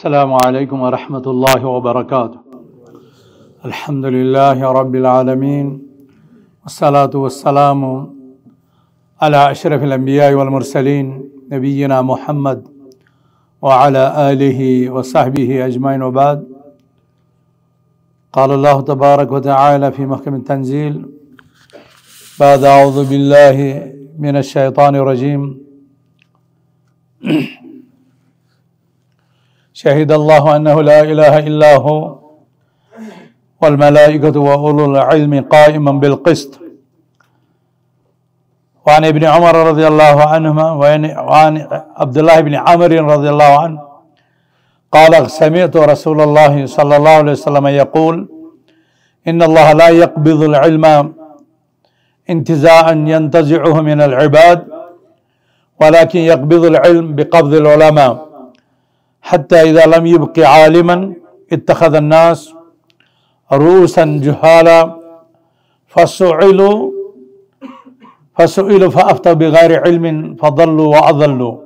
السلام عليكم ورحمة الله وبركاته. الحمد لله رب العالمين والصلاة والسلام على أشرف الأنبياء والمرسلين نبينا محمد وعلى آله وصحبه أجمعين وبعد. قال الله تبارك وتعالى في محكم التنزيل بعد أعوذ بالله من الشيطان الرجيم. شهد الله أنه لا إله إلا هو والملائكة وأولو العلم قائما بالقسط. وعن ابن عمر رضي الله عنهما وعن عبد الله بن عمر رضي الله عنه قال سمعت رسول الله صلى الله عليه وسلم يقول إن الله لا يقبض العلم انتزاعا ينتزعه من العباد ولكن يقبض العلم بقبض العلماء. حتى إذا لم يبق عالما اتخذ الناس رؤوسا جهالا فسئلوا فسئلوا فأفتوا بغير علم فضلوا وأضلوا.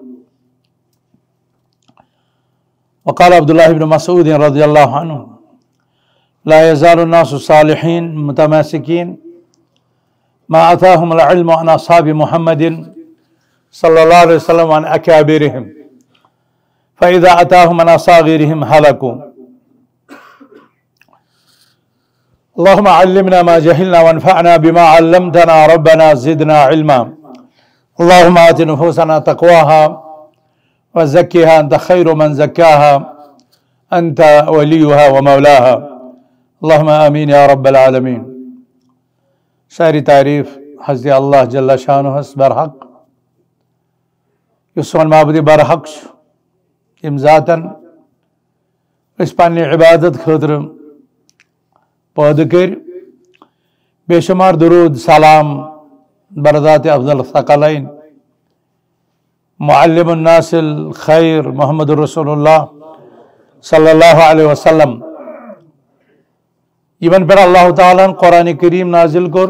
وقال عبد الله بن مسعود رضي الله عنه لا يزال الناس صالحين متماسكين. ما أتاهم العلم عن أصحاب محمد صلى الله عليه وسلم عن أكابرهم. فإذا أتاهم من أصاغرهم هلكوا. اللهم علمنا ما جهلنا وانفعنا بما علمتنا ربنا زدنا علما. اللهم آت نفوسنا تقواها وزكها أنت خير من زكاها. أنت وليها ومولاها. اللهم آمين يا رب العالمين. ساری تعریف، حضرت اللہ جل شانہ برحق یس سون برحق یم ذاتن اس پنہ عبادت خاطر پٲدٕ کٔرۍ بے شمار درود سلام برذات افضل ثقلین معلم الناس الخیر محمد رسول اللہ صلی اللہ علیہ وسلم یمن پہ اللہ تعالیٰ قرآن کریم نازل کور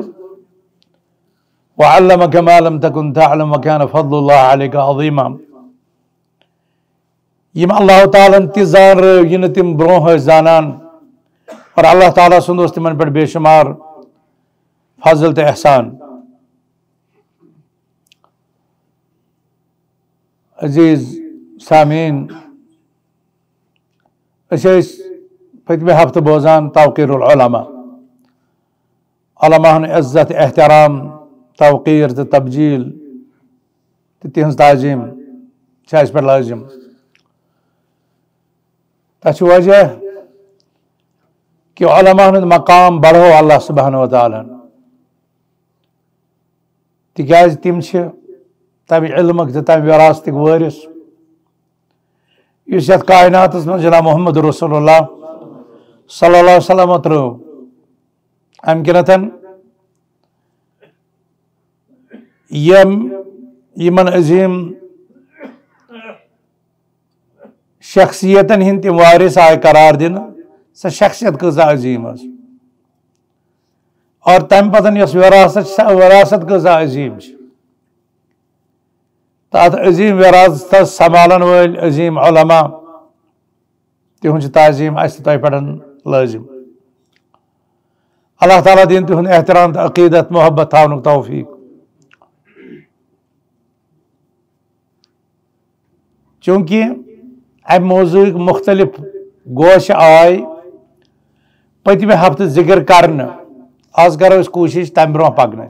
وعلمك ما لم تكن تعلم وكان فضل الله عليك عظيما یم اللہ تعالیٰ تہ زان یہ تم برہ زانان اور اللہ تعالیٰ سند تمن پہ بے شمار فضل تو احسان عزیز سامعین پتمہ ہفتہ بوزان توقیر العلماء علماء عزت احترام توقیر تو تبجیل تو تہذ تعظیم اس پہ لازم تک وجہ کہ علماء ہند مقام بڑھو اللہ سبحانہ و تعالیٰ تکیاز تم تمہ علمک تو تمہ وراثتک وارث اس یت کائنات من جناب محمد رسول اللہ صلی اللہ علیہ وسلم ترو ام کنتن یم یمن عظیم شخصیتن ہند تم وارث آئے قرار دن سہ شخصیت کزا عظیم اس اور تم پتن یس وراثت وراثت کزا عظیم تات عظیم وراثت سنبھالن ول عظیم علماء تہذ تعظیم اس تہ پہ لازم اللہ تعالیٰ دین تہد احترام تو عقیدت، محبت تھاؤن توفیق۔ چونکہ ام موضوع مختلف گوش آئے۔ پتمہ ہفتہ ذکر کرن آز کرو اس کوشش تم برہ پکن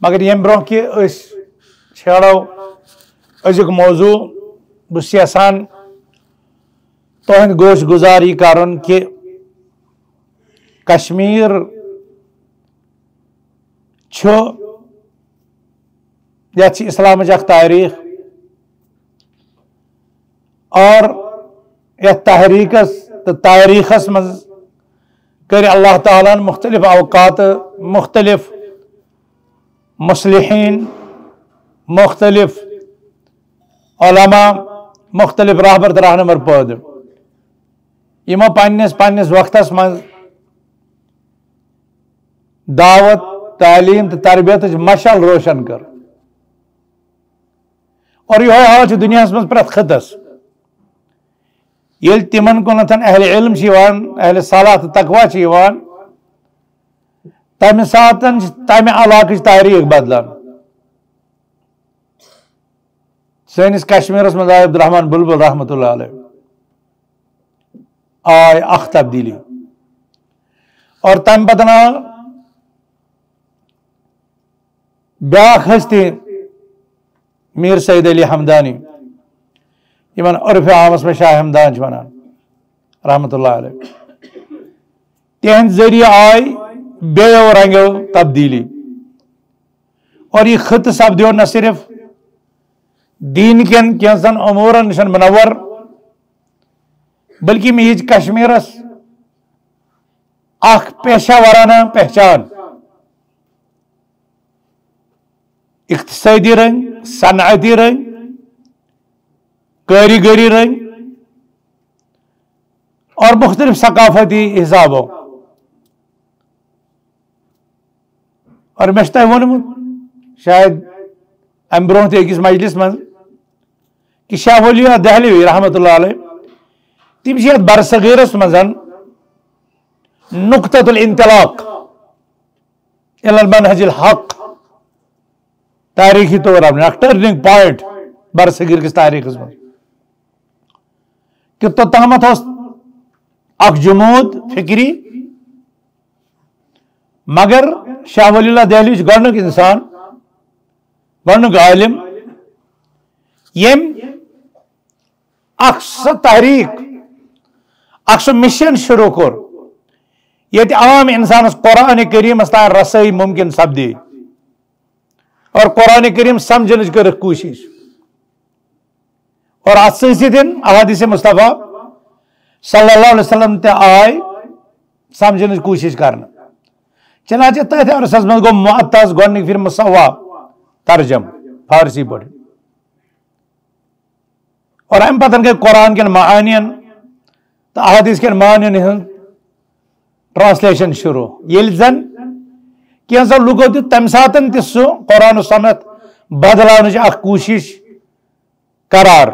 مگر یم برہ کہ اس چھیڑو ازیک موضوع بس یسان تہند گوش گزاری کرن کہ کشمیر چھو۔ یت اسلام اخ تاریخ۔ اور یت تحریکس، تو تاریخس مز کر اللہ تعالیٰ مختلف اوقات، مختلف مصلحین، مختلف علماء، مختلف راہبر تو رہنمر پود۔ یمو پنس پنس وقتس من دعوت، تعلیم، تو تربیت مشعل روشن کر۔ اور یہ ہوا دنیا من پریت خطس یل تمن کن اہل علم اہل صلاح تو تقوا تمہ سات تمہ علاقہ تاریخ بدلان سنس کشمیرس مز آئے عبد الرحمان بلبل رحمۃ اللہ علیہ۔ آئے اخ تبدیلی۔ اور تم پتہ بیاکھ ہستی میر سعید علی حمدانی۔ یمن عرف عامس میں شاہ حمدان ونان رحمت اللہ علیہ تہند ذریعہ آئی بیو رنگو تبدیلی اور یہ خط سپدیو نہ صرف دین کن کینسن امورن نشن منور بلکہ میج کشمیرس اخ پیشہ ورانہ پہچان اقتصادی رنگ صنعتی رنگ کاریگری رنگ اور مختلف ثقافتی حسابوں۔ اور میں وونمت شاید ام برو تکس مجلس من کہ شاہ ولی دہلی رحمت اللہ علیہ۔ تم سے برصغیرس مزن نقطة الانطلاق۔ الى المنهج الحق۔ تاریخی طور اپنے ٹرننگ پوائنٹ۔ برصغیر کس تاریخ میں۔ کہ تو تہمت ہو جمود فکری، مگر شاہ ولی اللہ دہلی گۄڈنیُک انسان؟ گۄڈنیُک عالم؟ یم اک سہ تحریک اک سہ مشن شروع کور یہ یعنی عام انسانس قرآن کریم تان رسائی ممکن سپدی اور قرآن کریم سمجھنچ کر کوشش۔ اور ات ستن احادیث مصطفیٰ صلی اللہ علیہ وسلم تہ آئے سمجھنچ کوشش کرنا۔ چنانچہ تتھ عرصس من گو معتز گۄڈنِک پھر مصوا ترجم فارسی پٲٹھۍ اور امہ پتن گئی قرآن کن معانین تو احادیث کن معانین ہند ٹرانسلیشن شروع۔ یل زن کینسو لوگو تہ تم ساتن تہ سہ قرآن و سنت بدلاونچ اخ کوشش، قرار۔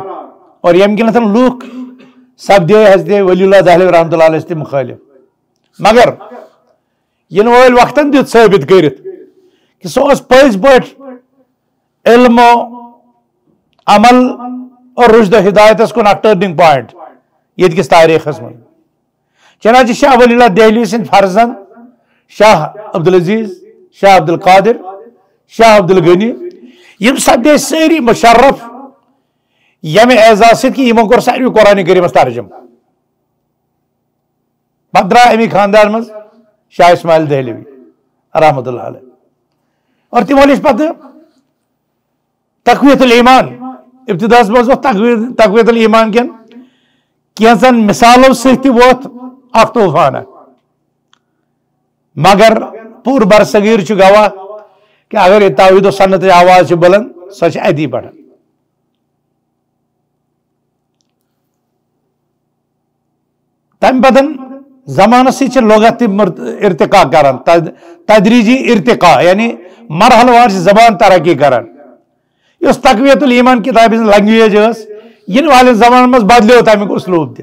اور یم کن لوک سپدے حضرت ولی اللہ دہلی رحمۃ اللہ علیہ مخالف. مگر ین ول وقتن دیت ثابت کرت کہ سو پز پٹ علم و عمل اور رشد ہدایت کن اک ٹرننگ پوائنٹ یہ کس تاریخ من چنانچہ شاہ ولی اللہ دہلی سن فرزند شاہ عبد العزیز شاہ عبد القادر شاہ عبد الغنی سپدے ساری مشرف یم اعزاز ست کہ یمو کور ساروی قرآن کریم ترجم پتہ درا امی خاندان مز شاہ اسماعیل دہلی رحمت اللہ علیہ اور تمو لچ پتہ تقویت الایمان ابتداس مز تقویت تقویت الایمان کن کینسن مثالو ست ووت اخ طوفان مگر پور برصغیر گواہ کہ اگر یہ توحید و سنت آواز بلند سہ ادی پڑھان تم پتن زمانس سی لغت ارتقا کران تدریجی ارتقا یعنی مرحل وار زبان ترقی کران اس تقویت الایمان کتاب لنگویج اس ین والے زمان مز بدلیو تمیک اسلوب تہ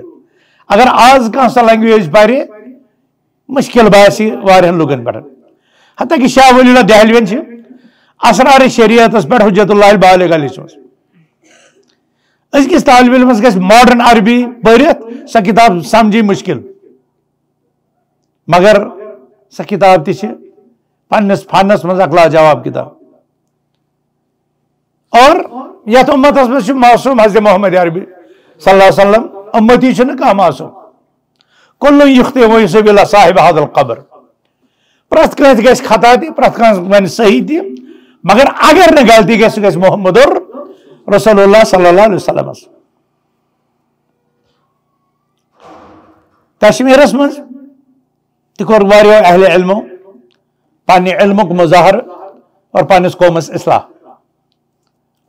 اگر آز کان سا لنگویج پرِ مشکل باسی وارہن لوگن پہ حتیٰ کہ شاہ ولی اللہ دہلوین چھ، اسرار شریعت اس پر حجت اللہ بالغ علیہ ازکس طالب علمس گھس ماڈرن عربی پرت سا کتاب سمجھی مشکل مگر سا کتاب تہ پنس فنس مز اخلا جواب کتاب اور یت امتس مز معصوم حضرت محمد عربی صلی اللہ علیہ وسلم امتی چھ کھانا معصوم. کل یختے وہ سبیل صاحب حد القبر. پرت کنس گھس خطا تہ پرت کنس ون صحیح تہ مگر اگر نہ غلطی گھس گھس محمد رسول اللہ صلی اللہ علیہ وسلم کشمیرس مز تور اہل علم پنہ علمک مظاہر اور پنس قومس اصلاح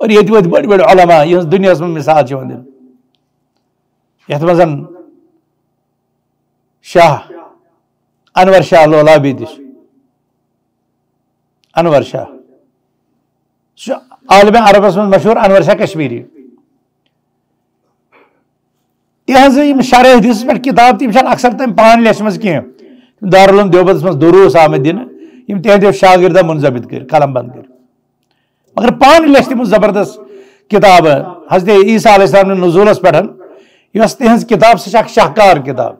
اور یہ وت بڑ بڑ علماء یہ دنیا من مثال دن یت مزن شاہ انور شاہ لولابی تہ انور شاہ عالم عربس من مشہور انور شاہ کشمیری۔ تہذ شرح حدیث پہ کتاب تم اکثر تم پان لیچم کی دارالعلوم دیوبند من دروس آمد دن یم تہندو شاگردہ منظمت کر، قلم بند کر۔ مگر پان لیچ تم زبردست کتاب حضرت عیسیٰ علیہ السلام نزولس پہ یہ تہذ کتاب سہ شاہکار کتاب۔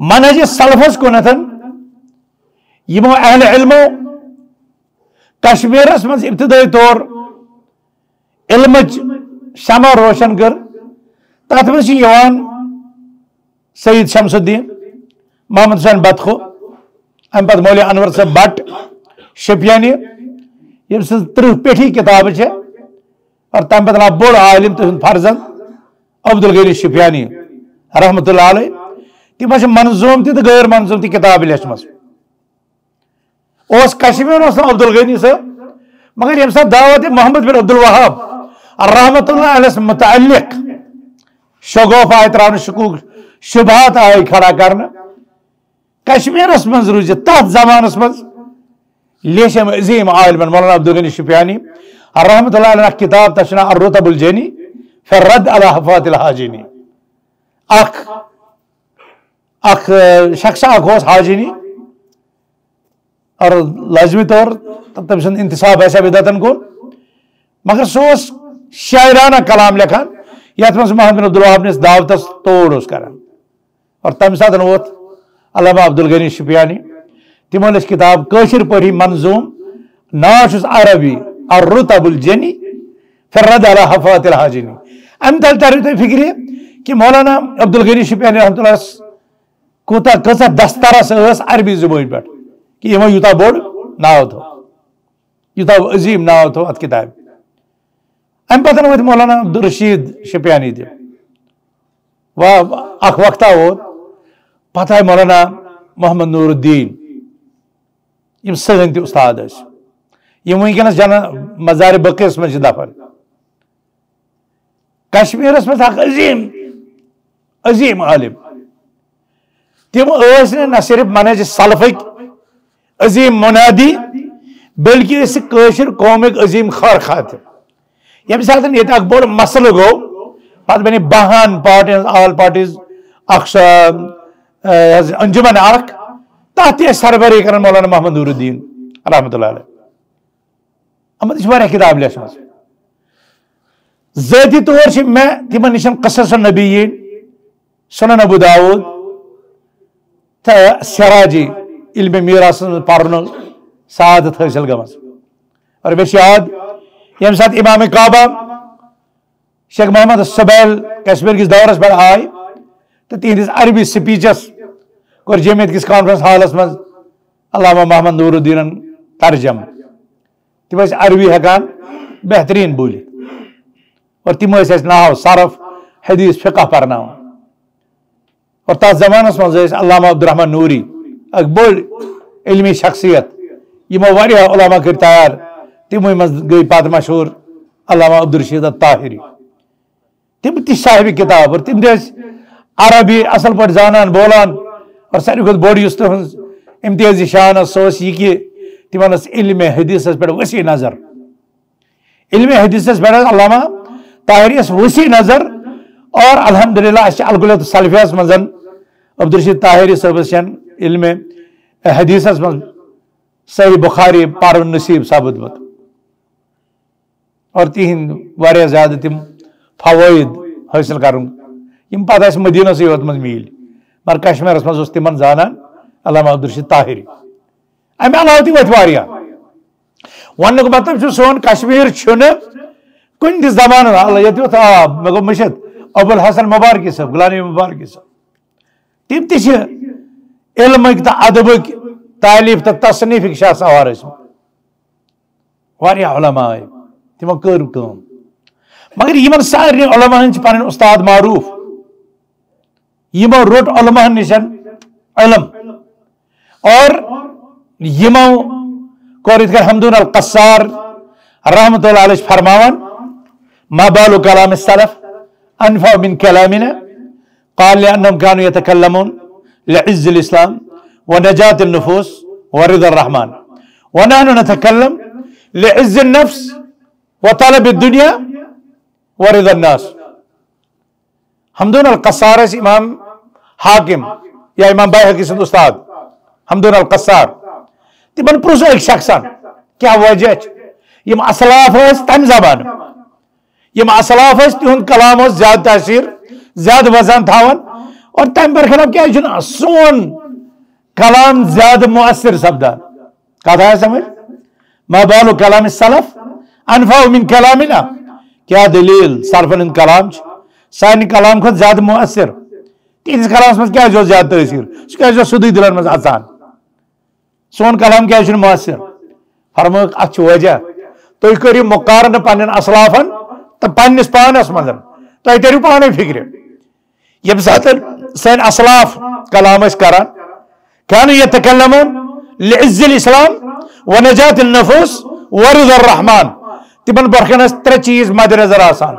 منہج سلفس کنتن یمو اہل علمو کشمیرس من ابتدائی طور علم شمع روشن کر تر من سعید شمس الدین محمد حسین بدخو ام پتہ مولوی انور صاحب بٹ شپیانی یم سن ترہ پیٹھی کتاب ہے اور تم پتہ بوڑ عالم تہند فرزند عبدالغنی شپیانی رحمت اللہ علیہ تم منظوم تہ غیر منظوم تہ کتاب لچھمس اس کشمیر اس عبد الغنی صاحب مگر یم سات دعوت محمد بن عبد الوہاب رحمت اللہ علیہ متعلق. شگوف آئے تراؤن شکوک شبہات آئے کھڑا کرنا. کشمیر اس منز روزی تحت زمان اس منز لیشم عظیم عالم مولانا عبدالغنی شپیانی رحمت اللہ علیہ کتاب تشنا الرتب الجینی فی رد علی حفات الحاجینی. اخ اخ شخص اخ حاجینی. اور لازمی طور تم سن انتصاب ایسا بدتن کو مگر سوس شاعرانہ کلام لکھان یت مز محمد بن عبدالوہاب نے دعوت توڑ اس کران اور تم سات ووت علامہ عبدالغنی شپیانی تمو لچ کتاب کشر پہ منظوم ناچ عربی الرتب الجنی، فرد علی حفات الحاجنی۔ ام تل تر تھی فکر کہ مولانا عبدالغنی شپیانی رحمۃ اللہ کوتا کسا دسترس عربی زبان پہ کہ یہ یوتا بوڑ ناو تھو یوتا عظیم ناو تھو ات کتاب ام پتہ وت مولانا عبدالرشید شپیانی تہ وا اخ وقتا ووت پتہ آئی مولانا محمد نور الدین یم سہن تہ استاد اس یم ونکس جن مزار بقیس من دفن کشمیرس مز اخ عظیم عظیم عالم تم اس نہ صرف منہج سلفک عظیم منادی، بلکہ اس قشر قومک عظیم خار خاتم۔ یم سات یہ اخ بوڑ گو۔ پتہ بنی بہان پارٹیز، آل پارٹیز اخ انجمن اخ تحت سربری کرن مولانا محمد نور الدین، رحمت اللہ علیہ۔ امت یہ کتاب لچھم ذاتی طور سے میں تمن نشن قصص النبیین، سنن ابو داود سراجی۔ علم میراث پرن سعادت حاصل گمس اور بے یاد یم سات امام کعبہ شیخ محمد سبیل کشمیر کس دورس پہ آئے تو تہندس عربی سپیچس کور جمعیت کس کانفرنس حالس من علامہ محمد نور الدین ترجم تم عربی ہکان بہترین بولی اور تم ناو صرف حدیث فقہ پرنا اور تس زمانس من علامہ عبدالرحمان نوری اک بڑ علمی شخصیت یمو واریاہ علماء کر تیار تمو مز گئی پات مشہور علامہ عبدالرشید الطاہری تم تہ صاحب کتاب اور تم دس عربی اصل پہ زانان بولان اور ساری کھت بوڑ اس تہذ امتیازی شان سو یہ کہ تمہن علم حدیث پہ وسیع نظر علم حدیث پہ علامہ طاہری وسیع نظر اور الحمدللہ اس الگلت سلفیس مزن عبدالرشید طاہری صاحب علم حدیث من صحیح بخاری، پار نصیب ثابت مت اور تہند واریاہ زیادہ تم فوائد حاصل کروں۔ یم پتہ اس مدینہ سے یوت من میل۔ مگر کشمیرس مز اس تمن زانان علامہ عبدالرشید طاہری۔ امہ علاوہ تہ وت واریاہ ونک مطلب سون کشمیر چھن۔ کن تہ زمان اللہ یہ تیوت آب مے گو مشت ابو الحسن مبارکی صاحب، غلامی مبارکی صاحب۔ تم تہ علمک تو ادبک تعلیف تو تصنیفک شاہ سوار واریاہ علماء تمو کر کام مگر یمن سارے علماء ہن پن استاد معروف. یمو روٹ علماء نشن علم. اور یمو کور اتھ حمدون القصار رحمت اللہ علیہ فرماون، ما بال کلام السلف انفع من كلامنا قال لانهم كانوا يتكلمون. لعز الإسلام ونجاة النفوس ورضا الرحمن. ونحن نتكلم لعز النفس وطلب الدنيا ورضا الناس. حمدون القصار إمام حاکم یا إمام بائی سند استاد حمدون القصار. تمن پرس ایک شخصان کیا وجہ یم أسلاف تم زبان یم أسلاف تہد کلام زیادہ تاثیر زیادہ وزن تھاون اور تم برخلاف کیا سون. کلام زیادہ مؤثر سپدان کتھ آیا سمجھ؟ ما بالو کلام السلف؟ انفا من کلامنا۔ کیا دلیل؟ سلفن ہند کلام سان کلام کھت زیادہ مؤثر۔ تہندس کلامس مز کیا زیادہ تاثیر؟ سہ کیا سیدھی دلن مز اچان سون کلام کیا مؤثر۔ فرمک ات وجہ۔ تھی کرو مقارن پن اسلافن، تو پنس پانس مز تھی کرو پانے فکر یم سات سن اسلاف کلام کران كانوا يتكلمون لعز الإسلام ونجات النفوس ورضا الرحمن. تمن برخن ترے چیز مد نظر آسان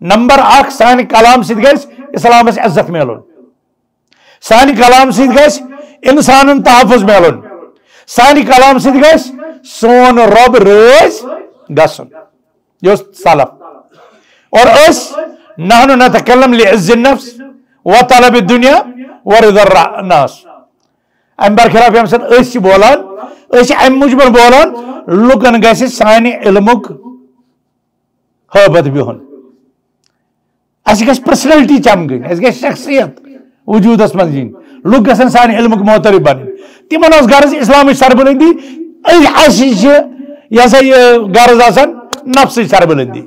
نمبر آخ سان کلام سید گس إسلام عزت ملن سان کلام سید گس إنسان تحفظ ملن سان کلام سید گس سون رب روز گسن یہ سلف. اور اس نحن نتكلم لعز النفس وطلب الدنيا ورضا الناس. ام برخلاف یم سن اس بولان؟ اس ام موجب بولان؟ لوکن گژھِ سانہِ علمُک حٲبت بِہُن اَسہِ گژھِ پٔرسنلٹی چمکٕنۍ اَسہِ گژھِ شخصیت وجوٗدس منٛز یِنۍ لُکھ گژھن سانہِ علمُک محترف بنٕنۍ تِمن ٲس غرض اسلامٕچ سربلندی اَسہِ چھِ یہِ ہسا یہِ غرض آسان نفسٕچ سربلندی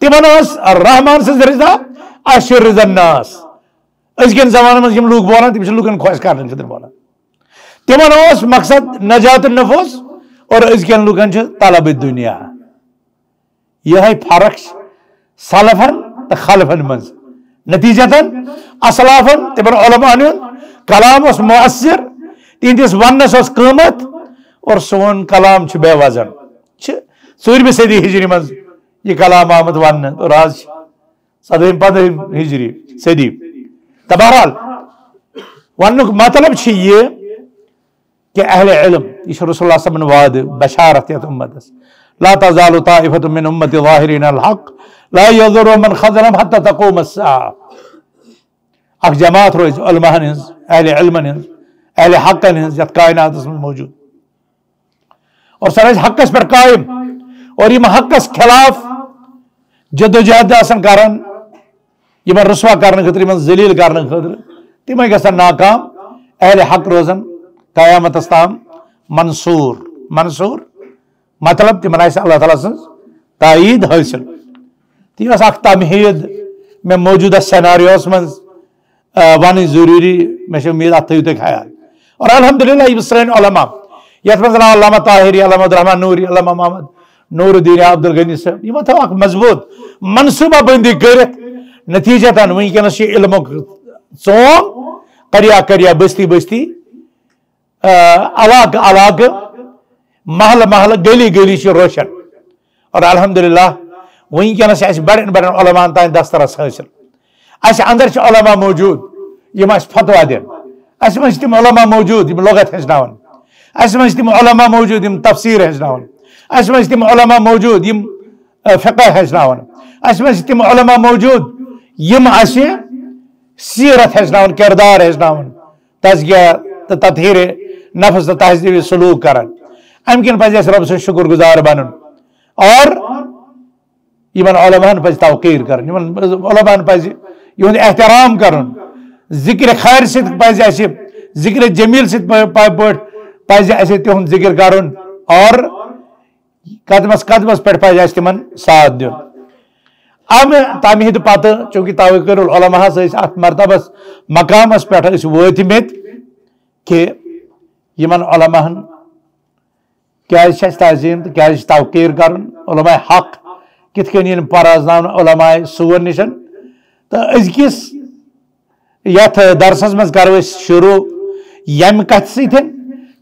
تِمن ٲس رحمان سٕنٛز رضا اَسہِ چھُ رضا ناس أزکٮ۪ن زمانن منٛز یِم بولان تِم چھِ لُکن خۄش کرنہٕ بولان تمن اس مقصد نجات النفوس اور ازکین لکن طلب دنیا۔ یہ فرق سلفن تو خلفن من نتیجتاً اسلافن تمن علماء کلام اس مؤثر تہندس ونس اس قیمت اور سون کلام بے وزن۔ ژوٗرمہِ صدی ہجری مز یہ کلام آمد ون اور آج سدہم پندہم ہجری صدی تو بہرحال ون مطلب یہ کہ اہل علم یہ رسول اللہ صلی اللہ وعد بشارت یت امت لا تزال طائفة من امت ظاہرین الحق، لا يضر من خذلهم حتى تقوم الساعة. اک جماعت روز علماء ہنز اہل علم ہنز اہل حق ہنز یت کائنات اس میں موجود. اور سر حقس پر قائم. اور یہ حقس خلاف جد و جہد آسن کرن یہ رسوا کرنے خطر یہ ذلیل کرنے خطر تمہیں گژھن ناکام اہل حق روزن. قیامت تام منصور. منصور. مطلب تمہ اللہ تعالیٰ سن تائید حاصل تھی اخ تمہید میں موجودہ سیناریوس من ون ضروری میں امید ات تھی خیال اور الحمد للہ یہ سن علماء. یت من علامہ طاہری، علامہ الرحمان نوری، علامہ محمد نور الدین عبد الغنی صاحب. یہ تھو اخ مضبوط. منصوبہ بندی کرت نتیجتاً ونکس علم ژوم کریا کریا بستی بستی علاقہ علاقہ محل محل، گلی گلی سے روشن۔ اور الحمدللہ ونکس بڑن بڑن علماء تان دسترس حاصل اس اندر علماء موجود یم اس فتوا دین۔ اس من تم علماء موجود یم لغت ہچناون اس من تم علماء موجود یم تفسیر ہچناون اس من تم علماء موجود یم فقہ ہچناون اس من تم علماء موجود یم اس سیرت ہچناون کردار ہچناون تزکیہ تو تطہیر، نفس تو تہذیبی سلوک کران ام کن پہ رب سے شکر گزار بن اور یمن علماء پہ توقیر کر علماء پہ یہ احترام کر ذکر خیر ست پہ ذکر جمیل ست پہ تہد ذکر کر اور قدمس قدمس پہ پہ تم ساتھ دن ام تمہ ہند پتہ چونکہ توقع کر ات مرتبس مقامس پہ وتمت کہ یمن علماء کیا تعظیم تو کیا توقیر کرن علماء حق کت کن پرازن علماء سور نشن تو ازکس یت درسس مز کرو شروع یم کت ستن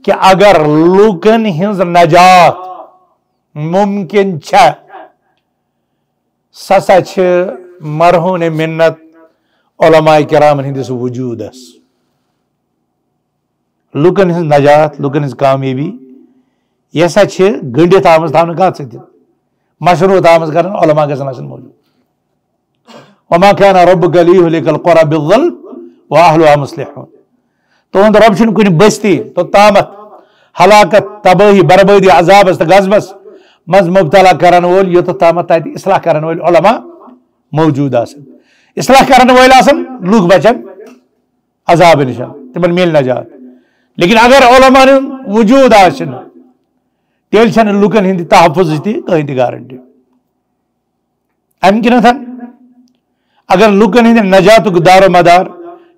کہ اگر لوکن ہنز نجات ممکن چھ سسا چھ مرہون منت علماء کرام ہندس وجودس لکن ہز نجات لکن ہز کامیابی یہ سا چھے گنڈیت آمز تھاونا کات سکتے مشروع آمز کرن علماء کے سناسن موجود۔ وما كان ربك ليهلك القرى بالظلم واهلها مصلحون تہند رب چھ کن بستی، تو تامت ہلاکت تباہی، بربادی عذابس تو غزبس مز مبتلا کرن وول یوت تامت اصلاح کرن وول، علماء موجود آسن۔ اصلاح کرن وول آسن، لوگ بچن، عذاب نشان تمن میل نجات۔ لیکن اگر علماء وجود آسن، تیل چھن لوکن ہند تحفظ تہ کہیں تہ گارنٹی ام کنتھن اگر لوکن ہند نجات دار و مدار،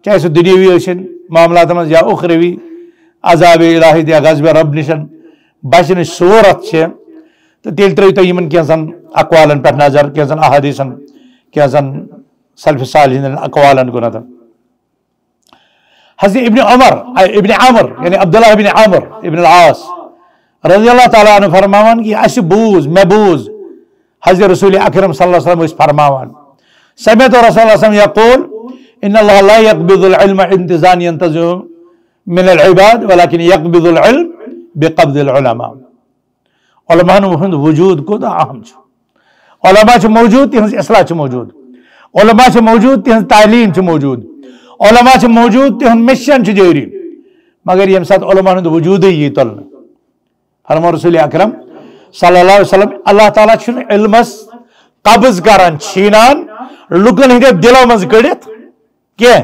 چاہے سہ دنیاوی ٲسِن معاملات من یا اخروی، عذاب الہی یا غزب رب نشن بچن صورت چھ تو تیل ترو تو یمن کینسن أقوالن پہ نظر کینسن احادیثن کینسن سلف صالحین أقوالن کو نظر حضرت ابن عمر ابن عمر یعنی عبداللہ ابن عمر ابن العاص رضی اللہ تعالیٰ عنہ فرماوان کہ اس بوز میں بوز حضرت رسول اکرم صلی اللہ علیہ وسلم اس فرماوان. سمیت رسول اللہ علیہ وسلم یقول إن اللہ لا يقبض العلم انتظان ينتظم من العباد ولكن يقبض العلم بقبض العلماء. علماء ہند وجود کو دا اہم چھ علماء چھ موجود تہنز اصلاح چھ موجود۔ علماء چھ موجود تہنز تعلیم چھ موجود۔ علماء چھ موجود تہنز مشن چھ جاری مگر یم سات علماء ہند وجود ہی تلن فرما رسول اکرم صلی اللہ علیہ وسلم، اللہ تعالیٰ علمس قبض کران چھینان، لکن ہندے دلوں مز کڑت کی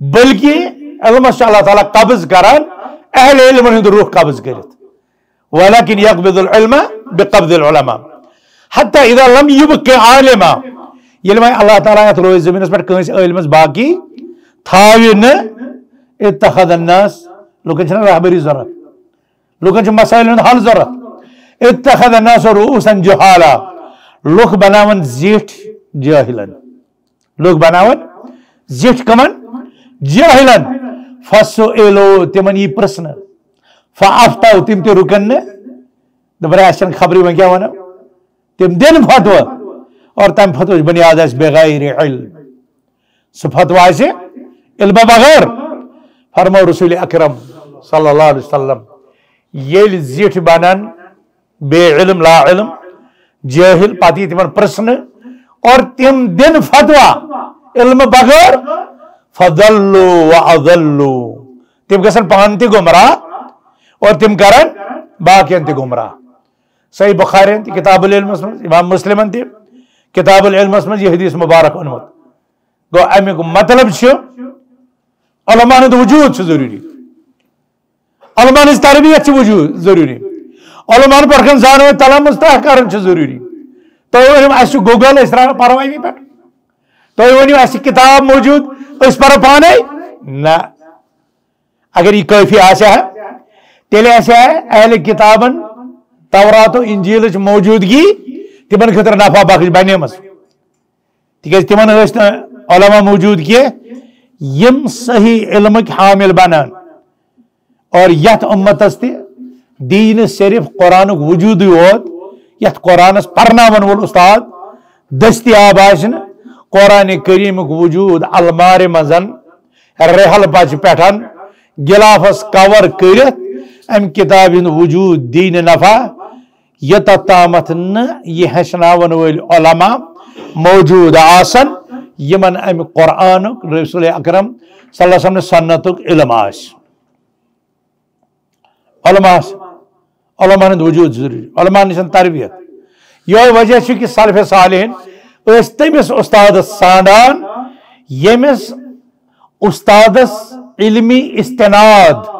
بلکہ علمس اللہ تعالیٰ قبض کران اہل علم ہند روح قبض کرت ولكن يقبض العلم بقبض العلماء. حتى إذا لم يبق عالما يلما الله تعالى يتروي زمينس پر كنس علمس باقي تھاوين اتخذ الناس لوكن چھنا رہبری ضرورت لوكن چھ مسائل ہند حل ضرورت اتخذ الناس رؤوسا جهالا. لوك بناون زيت جاهلا. لوك بناون زيت كمان جاهلا. فسو ايلو تمن يپرسنل پرسن فافتاو تم تے رکن نے دبر آسن خبری میں کیا ہونا تم دن فتوا اور تم فتوا بنیاد اس بغیر علم۔ سو فتوا سے علم بغیر۔ فرما رسول اکرم صلی اللہ علیہ وسلم یل زیٹھ بنان بے علم، لا علم، جاہل پاتی تمن پرسن اور تم دن فتوا علم بغیر۔ فضلو و اضلو تم گسن پان تی گمراہ۔ اور تم کرن باقین تی گمراہ۔ صحیح بخارین تی کتاب العلم اسمن امام مسلمن تی کتاب العلم اسمن یہ حدیث مبارک انمت گو امی کو مطلب چھو؟ علماء نے تو وجود چھو ضروری۔ علماء نے تربیت چھو وجود ضروری۔ علماء نے پرکن زانو تلام مستحق کرن چھو ضروری۔ تو یہ ایسو گوگل اس طرح پروائی بھی پر تو ونیو اس کتاب موجود، اس پر پانے نہ۔ اگر یہ کافی آسا ہے تیلے ایسا ہے، اہل کتابن تورات و انجیل موجودگی تمن خطر نفع بخش بنے مس تکیاز تمن ٲسۍ نہٕ علما موجود کینٛہہ یم صحیح علمک حامل بنان۔ اور یتھ امتس تہِ دین صرف قرآنک وجود یوت یتھ قرآنس پرناون وول استاد، دستیاب آسنہٕ قرآن کریم وجود، المار مزن، رحل بچ پہ گلافس کور کرت ام کتاب وجود دین نفع یوتھ تامت یہ ہچن ول علماء، موجود آسن، یمن ام قرآن، رسول اکرم صلی اللہ علیہ وسلم سنت علم آس۔ علماء علماء وجود ضروری۔ علماء نشن تربیت۔ یہ وجہ کہ سلف صالحین تمس استاد سانڈان یمس استادس علمی استناد۔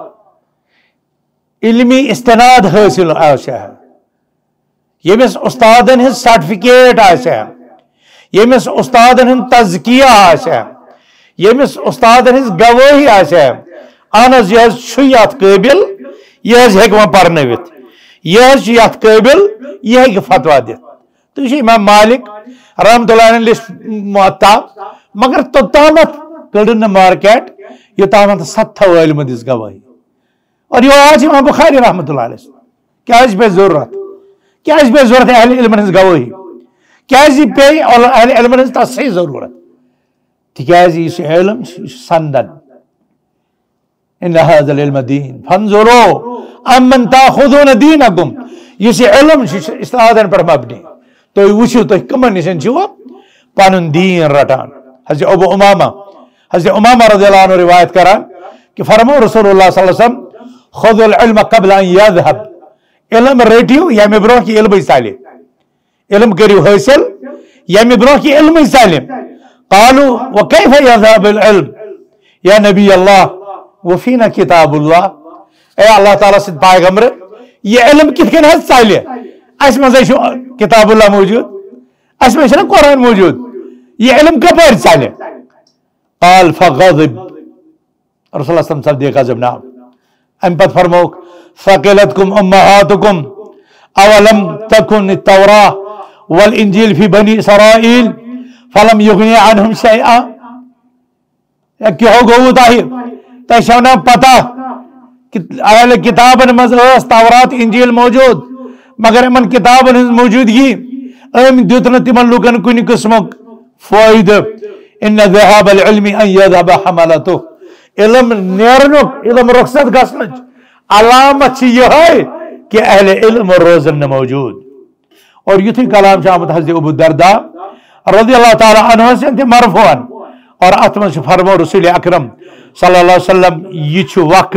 علمی استناد حاصل آسا یمس استادن ہن سرٹفکیٹ آسا یمس استادن ہن تزکیہ آسا یمس استادن ہن گواہی آسا اہن حظ یہ یت قابل یہ ہوں پرنوت یہ قابل یہ فتوا دت تو یہ امام مالک رحمت اللہ علیہ لسٹ معتا مگر توتامت کڑن مارکیٹ یوتامت ستھو علم دس گواہی۔ اور یہ آج امام بخاری رحمت اللہ علیہ کیا پہ ضرورت؟ کیا پہ ضرورت اہل علم ہنز گواہی؟ کیا پہ اہل علم ہنز تصحیح ضرورت؟ تکیازِ یہ علم سندن ان هذا العلم دین۔ فانظروا امن تاخذون دینکم۔ یہ علم استادن پر مبنی۔ تو وچھو تو کمن نشن چھو پن دین رٹان۔ حضرت ابو امامہ، حضرت امامہ رضی اللہ عنہ روایت کران کہ فرمو رسول اللہ صلی اللہ علیہ وسلم خود العلم قبل ان یذهب علم رٹیو یمی برو کی علم سالے علم کریو حاصل یمی برو کی علم سالے قالوا، وكيف يذهب العلم؟ يا نبي الله، وفينا كتاب الله. اے اللہ تعالیٰ سے پیغمبر یہ علم کت کن حد سالے اس مزے شو کتاب اللہ موجود؟ اس میں شنا قرآن موجود؟ یہ علم کپر سالے قال، فغضب. رسول اللہ صلی اللہ علیہ وسلم دیکھا جب نام ام پت فرموک فقلتکم امہاتکم اولم تکن التوراہ والانجیل فی بنی اسرائیل فلم یغنی عنہم شیئا کیا ہو گو تاہیر تشونا پتہ اہل کتابن مز اس تورات انجیل موجود مگر امن کتابن موجودگی ام دیتن تمن لوکن کنی قسمک فائدہ ان ذهاب العلم ان يذهب حملته علم نیرنک علم رخصت گسنچ علامت یہ کہ اہل علم روزن موجود۔ اور یتھی کلام چھ آمد حضرت ابو دردا رضی اللہ تعالی عنہ سے انت مرفوعن اور اتمن سے فرمو رسول اکرم صلی اللہ علیہ وسلم، یہ چھ وقت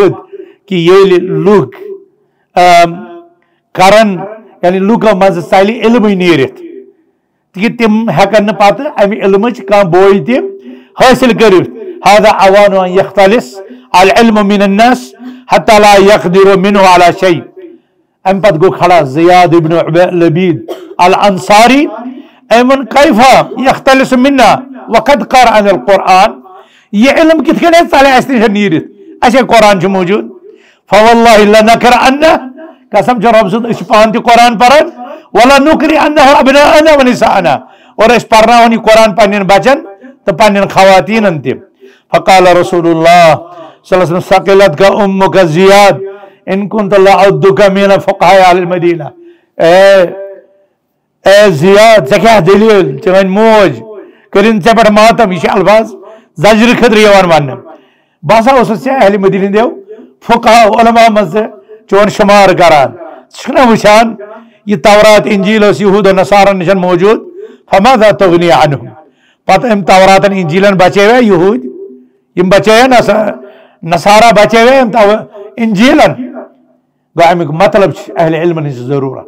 کہ یہ لوگ کرن یعنی لوکو مز سالی علم نیرت کہ تم ہیکن پتہ امی علمچ کان بوئی تم حاصل کرت هذا عوان أن يختلس. العلم من الناس حتى لا يقدر منه على شيء. أم قد قل خلاص، زياد بن لبيد. الأنصاري، أمن كيف يختلس منا؟ وقد قرأ عن القرآن. يعلم كيف كان يتصالح أسنش نيرت أشياء القرآن جو موجود؟ فوالله لا نكر أنه قسم جرب سد إشبان دي قرآن پرن ولا نكري أنه أبناءنا ونساءنا. اور اس پرنا ہونی قرآن پانین بچن تو پانین خواتین انتیم فقال رسول الله صلى الله عليه وسلم ثقلتك امك زياد ان كنت لعدك من فقهاء اهل المدينه اے اے زیاد ژے کیٛاہ دلیل ژے موج کٔرِن ژےٚ پٮ۪ٹھ ماتم یہِ چھِ الفاظ، زجرِ خٲطرٕ یِوان وننہٕ بہٕ ہسا اوسُس ژےٚ اہلِ مدیٖن ہِنٛدیو فقہا علما چون شُمار کران ژٕ چھُکھ نا تورات، انجیل ٲس یہوٗد و نصارن نِش موجوٗد، فماذا تغنی عنہم؟ پتہٕ أمۍ توراتن انجیلن بچٲویا یہوٗدۍ یم بچے نصارہ بچے انجیلن گو امیک مطلب اہل علم ہز ضرورت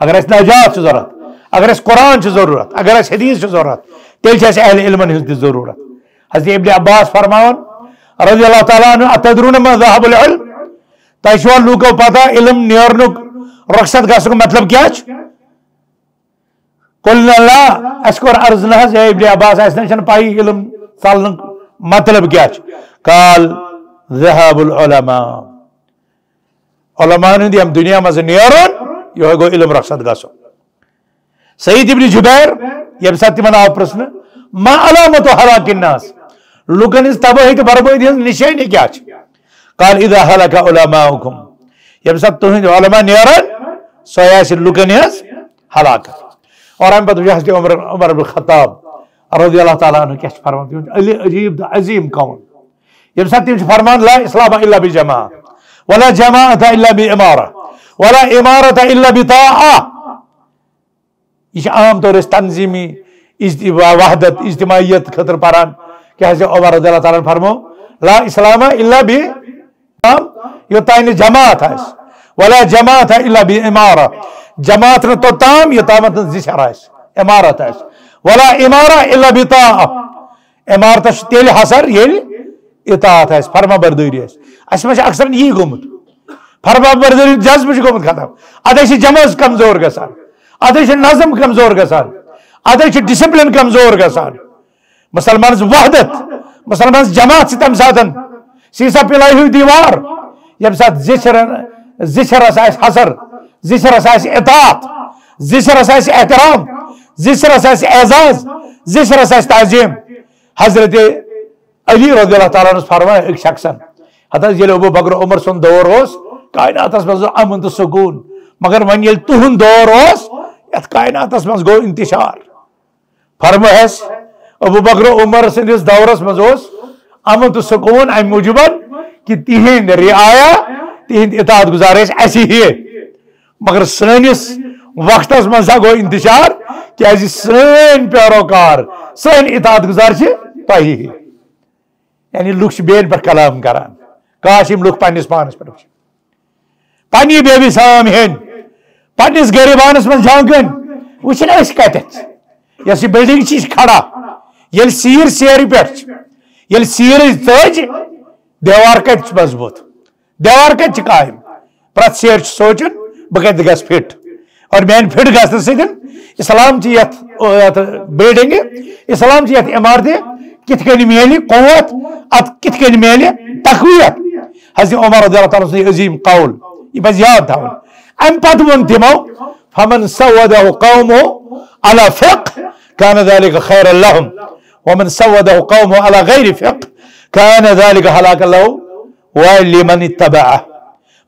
اگر اس نجات ضرورت اگر اس قرآن ضرورت اگر اس حدیث ضرورت تیل اہل علم ہز ضرورت حضرت ابن عباس فرماون رضی اللہ تعالیٰ عنہ اتدرون ما ذهب العلم تشوال لوکو پتا علم نیرنک رخصت گسنک مطلب کیا قلنا لا اسکر عرض نہ ابن عباس اس نشن پائی علم سالنک مطلب کیا كاش قال ذهب العلماء. علماء نے دی ہم دي هم دنيا مزنيرون گو علم رخصت غاسو سيد ابن جبیر یہ يبساتي من آو پرسن ما علامة حلاك الناس. لوكن اس تبو هيك بربو دي نشي کیا كاش قال إذا هلك علماؤكم. يبساتو هند علماء نيرون سياس لوكن اس هلاك اور ہم پتہ حضرت عمر عمر بن خطاب رضی اللہ تعالیٰ عنہ کیا فرمان علی عجیب عظیم قوم یم سات تم فرمان لا اسلام إلا بجماع ولا جماعت إلا بامارہ ولا امارت إلا بطاعہ یہ عام طور اس تنظیمی وحدت اجتماعیت خطر پران کہ حضرت عمر رضی اللہ تعالیٰ فرمو؟ لا إسلام إلا بی یہ تائن جماعت ہے ولا جماعت إلا بامارہ جماعت نہ تو تام یہ تامت زشر ہے امارت ہے ولا امارہ الا بطاعہ۔ امارت تیل حسر، یل اطاعت ہے فرما برداری ہے۔ اس میں اکثر یہ گومت فرما برداری جذب چھ گومت ختم۔ ادے چھ جماز کمزور گسان ادے چھ نظم کمزور گسان ادے چھ ڈسپلن کمزور گسان مسلمان وحدت، مسلمان جماعت ستم ساتن۔ سیسا پلائی ہوئی دیوار۔ یم سات زشر زشر اس حسر زشر اس اطاعت۔ زشر اس احترام۔ زشر اس اعزاز زشر اس تعظیم حضرت علی رضی اللہ تعالیٰ عنہ فرمائے ایک شخصن حتی یل ابو بکر عمر سن دور اس کائنات مز امن تو سکون مگر ون یل تہن دور اس یت کائنات مز گو انتشار فرمائے ابو بکر عمر سن اس دور اس مز اس امن تو سکون ام موجبن کہ تہند رعایا تہند اطاعت گزارش ایسی ہی مگر سنس وقت مزا گو انتشار کیا سن پیروکار سن اطاعت گزار تہی یعنی لوگ بین پر کلام کران کاش یم لوگ پنس پانس پر پنہ بیبی سام ہین۔ پنس غریبانس من جھانکن وچن اس کتت یس بلڈنگ چھ کھڑا۔ یل سیر سیر پہ یل سیر تج۔ دیوار کت مضبوط۔ دیوار کت قائم۔ پرت سیر سوچن بہ کت گس فٹ اور مین فٹ گھن سن اسلام یت بلڈنگ اسلام یت عمارت کت کن میل قوت ات کت کن میل تقویت حضرت عمر رضی اللہ تعالیٰ عظیم قول یہ پہ یاد تھا ام پت ون تمو فمن سوده قومه على فقه كان ذلك خيرا لهم ومن سوده قومه على غير فقه كان ذلك هلاك له ولمن اتبعه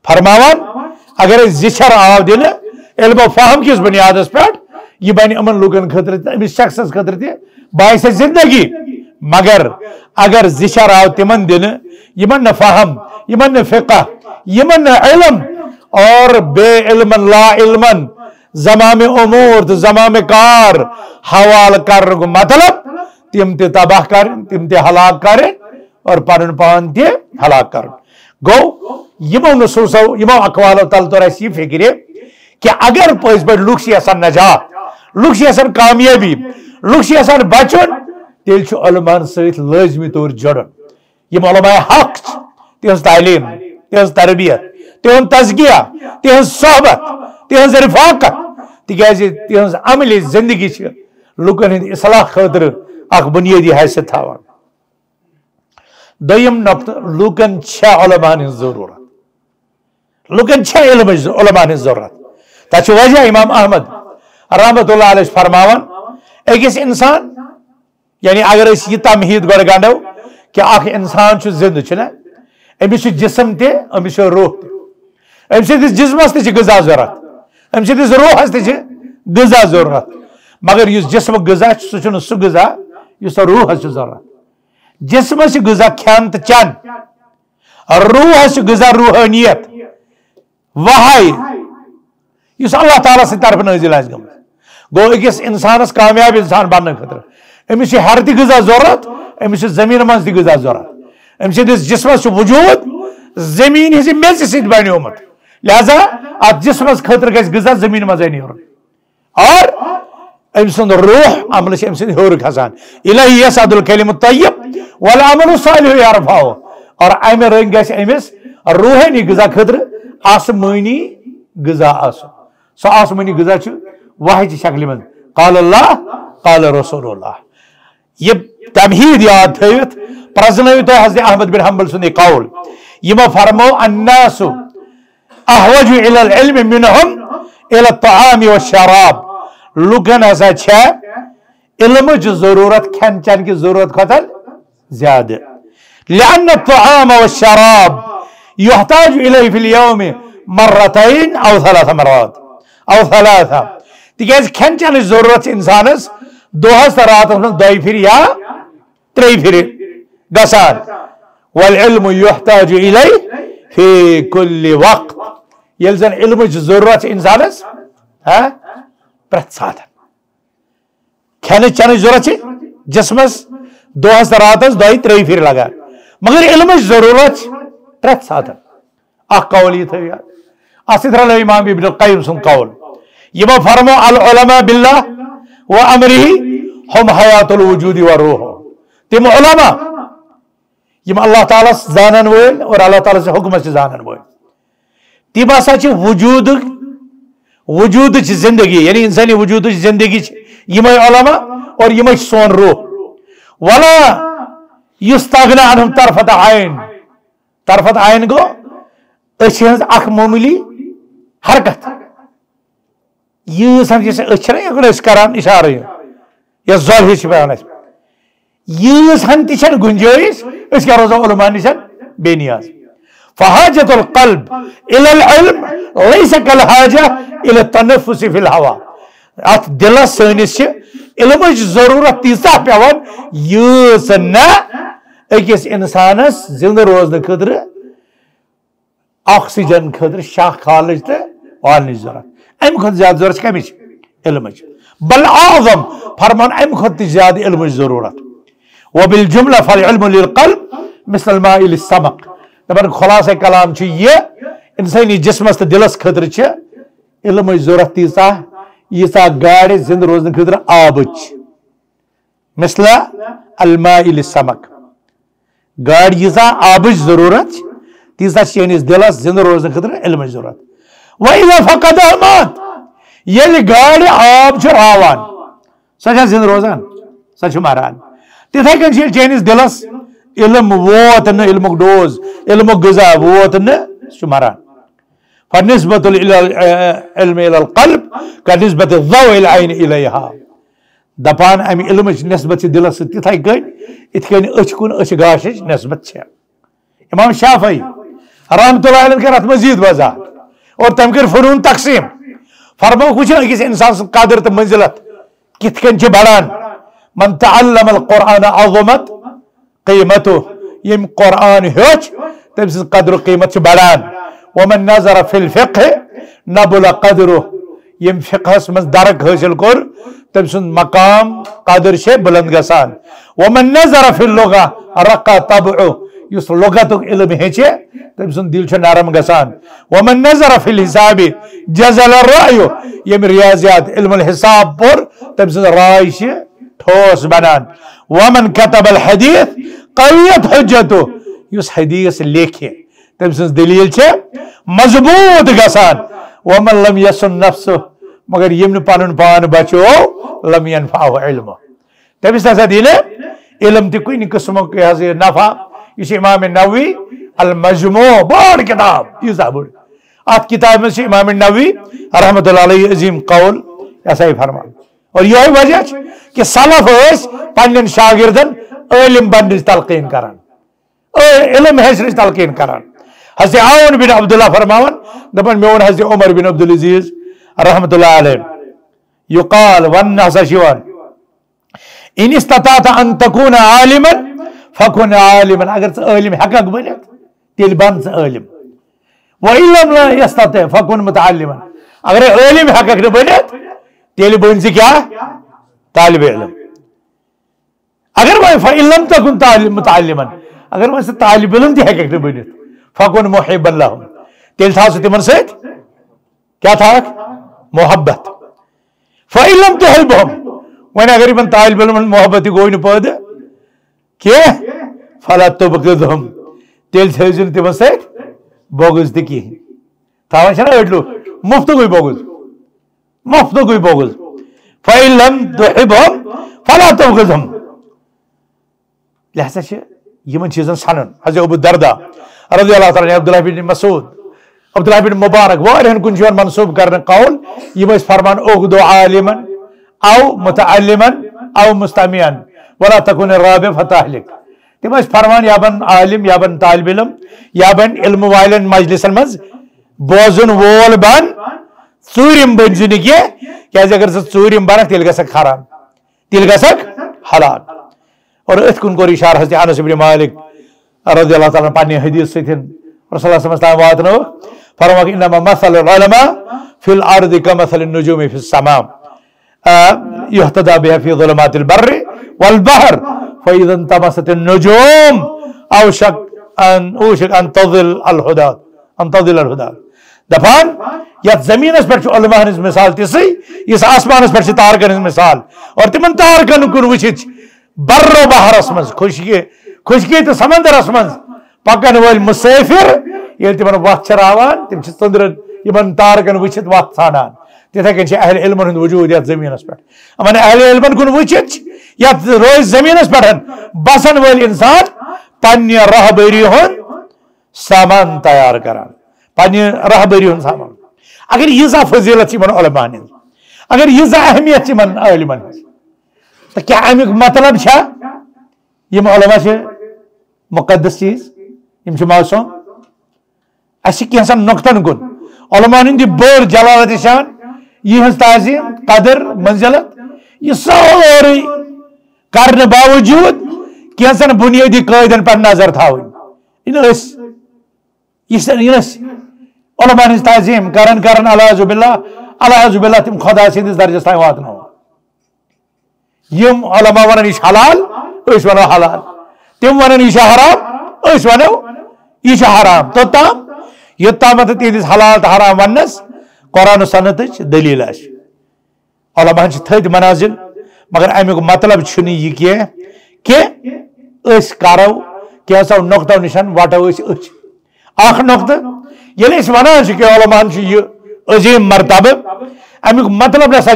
فرماوان اگر زچر آو دل علم و فهم کس بنیاد اس پر؟ یہ بنی امن لوگن خطر امس شخص خطر تہ باعث زندگی۔ مگر اگر زچر آو تمن دل یمن نہ فهم یمن نہ فقہ، یمن نہ علم اور بے علم، لا علم زمام امور تو زمام کار، حوال کر مطلب تم تہ تباہ کر، تم تہ ہلاک کر اور پن پان تہ ہلاک کر۔ گو، یمو نصوصو، یمو اقوالو تل تو اس یہ فکر کہ اگر پس پہ لوگ یسان نجات لوگ یسان کامیابی لوگ یسان بچن تیل چھ علمان ست لازمی طور جڑن۔ یم علماء حق تہذ تعلیم تہذ تربیت تہذ تزکیہ تہذ صحبت تہذ رفاقت، تکیازِ تہذ عملی زندگی چھ لوکن ہند اصلاح خاطر اخ بنیادی حیثیت تھاوان۔ دویم نقطہ لوکن چھا علماء ضرورت۔ لوکن چھا علم علماء ہند ضرورت۔ تا چھ وجہ امام احمد رحمت اللہ علیہ فرماوان ایکس انسان یعنی اگر اس یہ تمہید گڑ گنڈو کہ اخ انسان چھ زند چھنا امس جسم تہ امس روح تہ ام سندس جسمس تہ غذا ضرورت۔ ام سندس روحس تہ غذا ضرورت۔ مگر اس جسم غذا سہ سہ غذا اس روحس ضرورت۔ جسمس غذا کھان تو چن۔ روحس غذا روحانیت۔ وہائی اس اللہ تعالیٰ سے طرف نازل آس گم گو اکس انسانس کامیاب انسان بننے خطر امس ہر تہ غذا ضرورت امس زمین من تہ غذا ضرورت۔ ام سندس جسمس وجود، زمین ہز میز ست بنیومت۔ لہذا ات جسمس خاطر گژھِ غذا زمین مزے نیرن اور ام سند روح عمل ام سند ہور کھسان۔ الہی یسعد الکلم الطیب والعمل الصالح یرفعه اور امہ رنگ گژھِ امس روحانی غذا خاطر آسمانی غذا آسن۔ سو آسمانی غذا واحد شکل من قال اللہ قال رسول اللہ یہ تمہید یاد تھوت پرزنو تو حضرت أحمد بن حنبل سن قول. یہ فرمو الناس احوج إلى العلم منهم إلى الطعام والشراب. لوگن ہسا چھ علم چ ضرورت کھن چن کی ضرورت کھتن زیادہ لأن الطعام والشراب يحتاج إليه في اليوم مرتين أو ثلاث مرات. او ثلاثة تکیاز کھن چن ضرورت انسانس؟ دہس رات من پھر یا تری پھر گسان والعلم يحتاج إليه في كل وقت۔ یل زن علم ضرورت انسانس؟ پرت سات کھن چن ضرورت جسمس؟ دہس تو راتس تری پھر لگا۔ مگر علم ضرورت پرت سات اخ قول یہ تھو یاد اسی طرح امام ابن القیم سن قول۔ یہ فرمو العلماء باللہ و امرہ ہم حیات الوجود و روح تم علماء یم اللہ تعالیٰ زانن ول اور اللہ تعالیٰ سے حکم سے زانن ول تم ہسا وجود وجود زندگی یعنی انسانی وجود زندگی یم علماء اور یم سون روح ولا یستغنا عنہم طرفت عین طرفت عین گو اچھ اخ معمولی حرکت یہ سمجھ سے اچھا نہیں اگر اس کران اشارہ یا ظاہر ہی بیان اس یہ سن تشن گنجائش اس کا روزہ علماء نشن بے نیاز فحاجت القلب الى العلم ليس كالحاجة الى التنفس في الهواء ات دل سنس علم ضرورت تیسا پیوان یہ سننا اکس انسانس زندہ روزن خطر آکسیجن کھت زیادہ ضرورت کمچ علمچ بل اعظم، فرمان ام کھت زیادہ علمچ ضرورت۔ وبالجملة فالعلم للقلب مثل الماء للسمق۔ دپان خلاصہ کلام چھ یہ، انسانی جسمس تو دلس خطر چھ۔ علم ضرورت تیسا ییسا گاڑ زند روزن خطر آبچ مثل الماء للسمق۔ گاڑ ییسا آبچ ضرورت، تیسا چینس یعنی دلس زند روزن خطر علم ضرورت۔ وإذا فقدها مات يلي غاري آب جو راوان سجا زِندٕ روزان. سجا ماران. مَران تِتھَے کٔنۍ چھِ دِلَس آه، آه، علم ووتن علم علمُک علم علمُک ووتن سجا ماران. سُہ چھُ العلم إلى القلب كنسبت الضوء العين إليها. دبان أم علم نسبة دِلَس سۭتۍ تِتھَے إتكين أشكون أشغاشش نسبة شا. اِمام شافعي رحمتہ الله علم كرات مزيد بازار اور تم کر فنون تقسیم فرمو کچھ اکس انسان سن قادر تو منزلت کت کن چھ بڑان من تعلم القرآن عظمت قیمتو یم قرآن ہیوچ تم سن قدر قیمت بڑان ومن نظر فی الفقہ نبل قدرو یم فقہ من درک حاصل کر تم سن مقام قدر شے بلند گسان ومن نظر فی اللغة رقا طبعو یس لغت علم طيب، تبسن دلچ نرم گسان ومن نظر في الحساب جزل الرأي. يم ريازيات علم الحساب پر تبسن طيب، رأيش توس بنان. ومن كتب الحديث قويت حجته. يس حديث لكي طيب، تمسن دلیل چه مضبوط گسان ومن لم يسن نفسه مگر يمن پانن پان بچو لم ينفعه علمه تمس ہسا دل علم تہ قسمك قسمک نفع. اس امام النووي المجموع. بڑ کتاب یہ بڑ آت کتاب میں سے إمام نووی رحمت اللہ علیہ عظیم قول. ایسا ہی فرمان. اور یہ وجہ کہ سلف اس پنن شاگردن علم بن تلقین کران علم حیث تلقین کران حضرت عون بن عبداللہ فرماون دپن میون حضرت عمر بن عبدالعزیز رحمت اللہ علیہ یقال ون ہسا شیوان ان استطاعت ان تکون عالما فکن عالما. اگر ژٕ عالم ہیککھ تلبان عالم وإلم لا يستطيع فكون متعلما. اگر عالم حقك بنت تیلی بنزی کیا طالب علم. اگر وہ فإن لم تكن متعلما. اگر وہ سے طالب علم دی حقیقت بنت فكون محبا لهم. تیلی تھا ستی من سید کیا تھا محبت. فإن لم تحبهم وأنا غریبا طالب علم محبت کوئی نہیں پود کیا فلا تبغضهم. تیل تھزن تمن ست بغض تہ کی۔ تھاون چھنا اڑلو مفت گوئی بغض مفت گوئی بغض فعلم تحبهم فلا تبغضهم۔ لہذا یمن چیزن سنن حضرت ابو دردا رضی اللہ تعالیٰ عبداللہ بن مسعود، عبداللہ بن مبارک وارہن کن چون منصوب کرنے قول، یم اس فرمان، اغدو عالما او متعلما او مستمعا، ولا تکن الرابع فتحلک۔ تم اس فرمان یا بن عالم یا بن طالب علم یا بن علم والن مجلس مز بوزن وول بن ژوٗرِم بٔنزِ نہٕ کینٛہہ کیٛازِ اگر ژٕ ژوٗرِم بنکھ تیٚلہِ گژھکھ خراب تیٚلہِ گژھکھ ہلاک اور ات کن کور اشار حضرت انس بن مالک رضی اللہ تعالیٰ پنہ حدیث ستن رسول اللہ صلی اللہ علیہ وسلم واتنو فرماک انما مثل العلماء فی الارض کمثل النجوم فی السماء يهتدى بها في ظلمات البر والبحر فإذا انتمست النجوم أوشك أن أوشك أن تضل الهدى أن تضل الهدى دفان یت زمینس پہ علماء ہز مثال تسی اس آسمانس پہ تارکن ہز مثال. اور تمن تارکن کن وچھت بر و بہرس من خشکی خشکی تو سمندرس من پکن ول مسافر یل تمن وت چراوان تم ژندر یمن تارکن وچھت وت ژھانڈان تتھے کن اہل علم ہند وجود یت زمینس پہ امن اہل علم کن وچھت یت روز زمینس پہ بسن ول انسان پنہ رہبری ہند سامان تیار کران. پنہ رہبری ہند سامان. اگر ییژا فضیلت یمن علماء ہند اگر ییژا اہمیت یمن علمن ہند تو کیا امیک مطلب چھا؟ یم علماء چھ مقدس چیز. یم چھ معصوم؟ اسی کینسا نقطن کن؟ علماء ہند بڑ جلالت شان یہ تعظیم قدر منزلت یہ سوری کرنے باوجود کینسن بنیادی قائدن پر نظر تھاون یہ علماء ہنس تعظیم کرن کرن الحمد باللہ اللہ حضب اللہ تم خدا سندس درجس تین واتن یم علماء ونان یہ حلال اس ونو حلال تم ونان یہ حرام اس ونو یہ حرام توتام یوتام تہندس حلال تو حرام ونس قرآن و سنت دلیل آس علماء تھد منازل مگر امیک مطلب چھ یہ کی کہ اس کرو کینسو نقطو نشان وٹو اچھ اخ نقطہ یل اس ونان کہ علماء یہ عظیم مرتبہ امیک مطلب نسا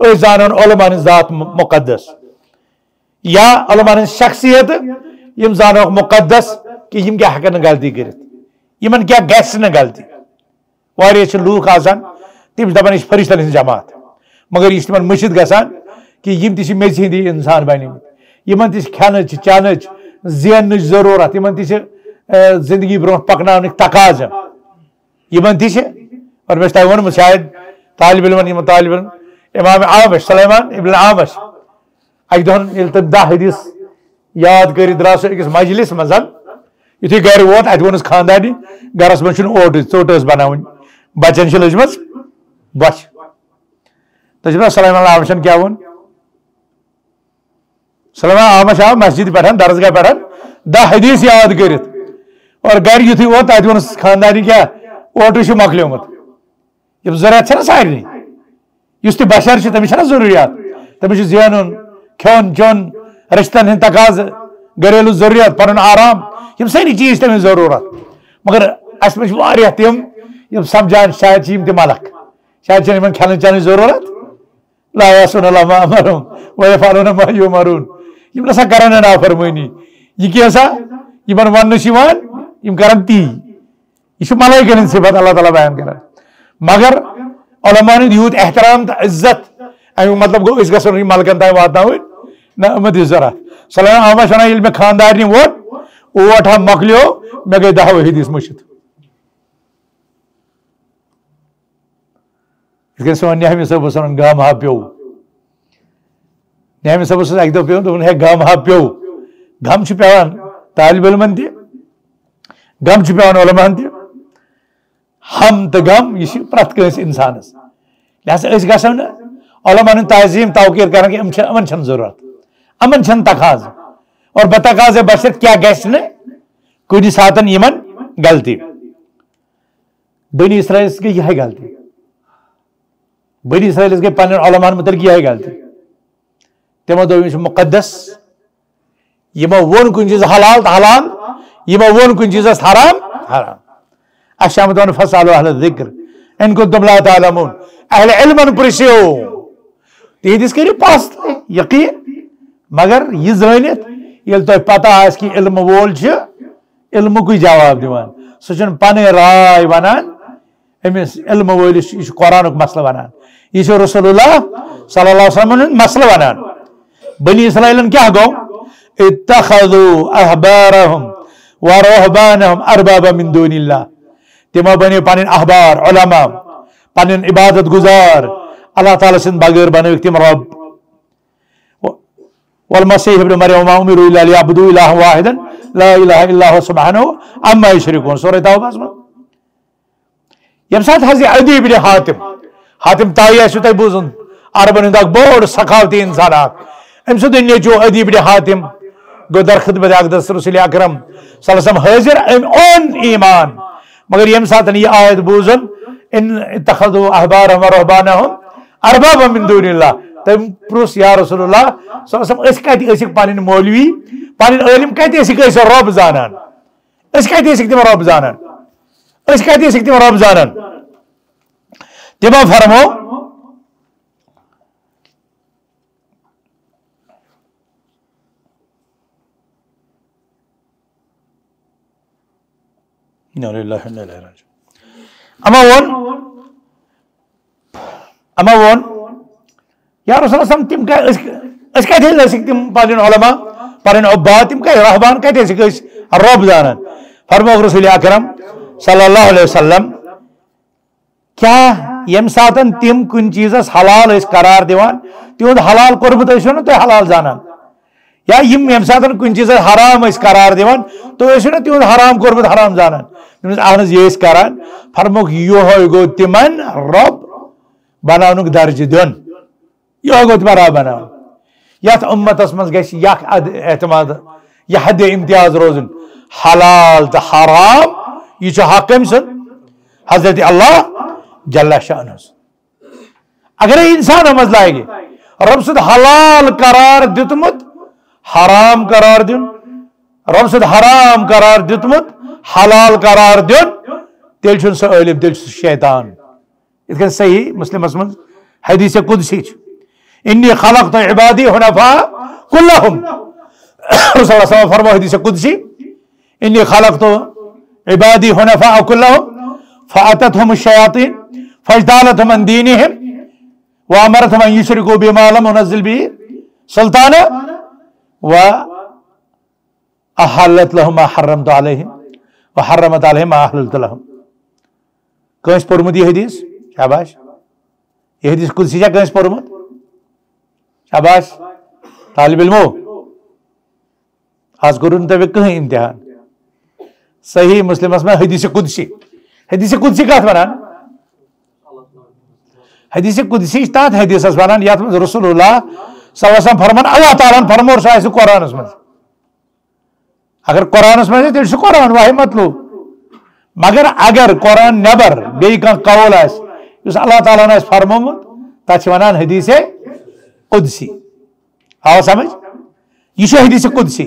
اس زانن علماء ذات مقدس یا علماء شخصیت یم زانو مقدس کہ یم کیا ہکن غلطی کرت یمن کیا گیس نہ غلطی واریاہ لوک آسان تم دپان فرشتن ہند جماعت۔ مگر یہ تمہیں مشد گسان کہ یم تہ میز ہندی انسان بنمت یمن تہ کھینچ چانچ زینچ ضرورت۔ یمن تہ زندگی برو پکنان تقاض یمن تہ اور میں تہ ونمت شاید طالب علم، یمن طالب علم، امام عامش، سلیمان ابن عامش۔ اک دہن یل تم دہ حدیث یاد کر درا سو اکس مجلس مزن۔ یتھے گھر ووت ات وونس خاندانی گرس من چھن اوٹ ژوٹ ٲس بناوٕنۍ بچن چھ لٔجمٕژ بۄچھِ تۄہہِ چھُو نا سلیمان آمشن کیٛاہ ووٚن سلیمان آمش آو مسجد پٮ۪ٹھ درسگاہ پٮ۪ٹھ دہ حدیث یاد کٔرِتھ اور گھر یُتھُے ووت تتہِ ووٚنُس خاندانی کیٛاہ اوٹہٕ چھُ مۄکلیومُت یِم ضروٗرت چھےٚ سارنٕے یُس تہِ بشر چھُ تٔمِس چھےٚ نا ضروٗریات تٔمِس چھُ زینُن کھیوٚن چیوٚن رشتن ہٕنٛدۍ تقاضہٕ گریلوٗ ضروٗریات پنُن آرام. یم ساری چیز تمہیں ضرورت مگر اس میں تم یم سمجھان شاید تم ملک شاید چھ ان ضرورت؟ لا یاسون اللہ ما امرون و ما یم نسا کرن نا فرمانی یہ کی سا یمن ون چھ یم کرن تی. یہ ملائکن صفت اللہ تعالی بیان کران مگر علماء نے یوت احترام تو عزت. امی مطلب گو اس گسن ملکن تام واتناوین نہ امت ضرورت سلام آما شنا یل میں خاندار نی ووٹ اوٹ ہا مکلیو میں گئی دہ حدیث مشت اس سون نہمی صاحب سن گام ہا پیو نہمی صاحب سن اک دو پیو ہے گام ہا پیو گام چھ پیوان طالب علمن تہ گام چھ پیوان علماء تہ ہم تو غم یہ پرت کنس انسانس لہذا اس گھو نا علماء تعظیم توقیر کران کہ امن چھن ضرورت امن چھن تقاض اور بتقاض بشر کیا گھس نا کن ساتن یمن غلطی۔ بنی اسرائیل گئی یہ غلطی۔ بنی اسرائیل گئی پن علمان متعلق یہ غلطی۔ تمو دو مقدس۔ یمو ون کن چیز حلال تو حلال۔ یمو ون کن چیز حرام حرام۔ اشامت ون فصالو اہل ذکر ان کو تم لا تعلمون۔ اہل علم پرسیو تہندس کرو پاس یقین۔ مگر یہ زانت یل تو پتہ آس کہ علم وول علم کوئی جواب دیوان. سہ پن رائے ونان امس علم ولس یہ قرآن مسئلہ ونان یہ رسول اللہ صلی اللہ علیہ وسلم مسئلہ ونان بنی اسرائیل کیا گو؟ اتخذوا احبارهم ورهبانهم اربابا من دون اللہ تمو بنی پن احبار علماء پن عبادت گزار. اللہ تعالی سن بغیر بنوک تم رب. والمسيح ابن مريم وما أمروا إلا ليعبدوا اله واحدا لا إله إلا هو سبحانه اما يشركون. سورة توبة یم سات حضرت عدی ابن حاتم. حاتم تائی اسو تای بوزن. عربن انداک بوڑ سخاوتی انسان ام سو دنیا جو عدی ابن حاتم. گو در خدمت اقدس رسول اکرم صلی اللہ علیہ وسلم حاضر ام أون ایمان مگر یم سات یہ آیت بوزن. إن اتخذوا أحبارهم ورهبانهم أربابا من دون الله. تم پرس یا رسول اللہ صلی اللہ علیہ وسلم، اس کہتی اسک پانین مولوی پانین علم کہتی اسک اس رب زانان اس کہتی اسک تم رب زانان اس کہتی اسک تم رب زانان تمہ فرمو اما ون اما ون یا رسول اللہ تم اس کتھ ٲسِکھ تم پنٕنۍ علما پنٕنۍ عباد، تم کتھ رحبان کتھ ٲسِکھ أسۍ رۄب زانان فرموک رسول اکرم صلی اللہ علیہ وسلم، کیا یم ساتن تم کن چیزس حلال ٲسۍ قرار دِوان تِہُنٛد حلال کوٚرمُت ٲسِو نہٕ تُہۍ حلال زانان یا یم یم ساتن کن چیزس حرام ٲسۍ قرار دِوان تُہۍ ٲسِو نہٕ تِہُنٛد حرام کوٚرمُت حرام زانان اہن حظ یہِ ٲسۍ کران فرموک یِہوے گوٚو تِمن رۄب بناونک درج دن۔ یہ گو برا یت امتس مز گھ اعتماد یہ حد امتیاز روزن. حلال تو حرام، یہ حق کم سن حضرت اللہ جل شان اگر انسان مز لائے رب سد حلال قرار دتمت حرام قرار دن رب سد حرام قرار دتمت حلال قرار دن تیل چھن سو علم تیل چھن شیطان. اتکن صحیح مسلم اسمن حدیث قدسی چھ. إني خلقت عبادي حنفاء كلهم. رسول الله صلى الله عليه وسلم قدسي إني خلقت عبادي حنفاء كلهم. فأتتهم الشياطين. فاجتالتهم عن دينهم. وأمرتهم أن يشركوا بما لم ينزل به سلطانا. و أحلت لهم ما حرمت عليهم. وحرمت عليهم ما أحللت لهم. كنش برمد يهديس شاباش. يهديس قدسي جا كنش برمد شاباش طالب علمو آج کرون تبی کہیں امتحان؟ صحیح مسلم اسمہ حدیث قدسی۔ حدیث قدسی کہت بنان؟ حدیث قدسی تات حدیث اس بنان یات رسول اللہ صلی اللہ علیہ وسلم فرمان، اللہ تعالیٰ فرمور سا ایسے قرآن اس میں اگر قرآن اس میں تیل سے قرآن واہی مطلوب۔ مگر اگر قرآن نبر بی کان قول اس اس اللہ تعالیٰ نے فرمومت تا چھ ونان حدیث قدسي. هو سمج يشو حديث قدسي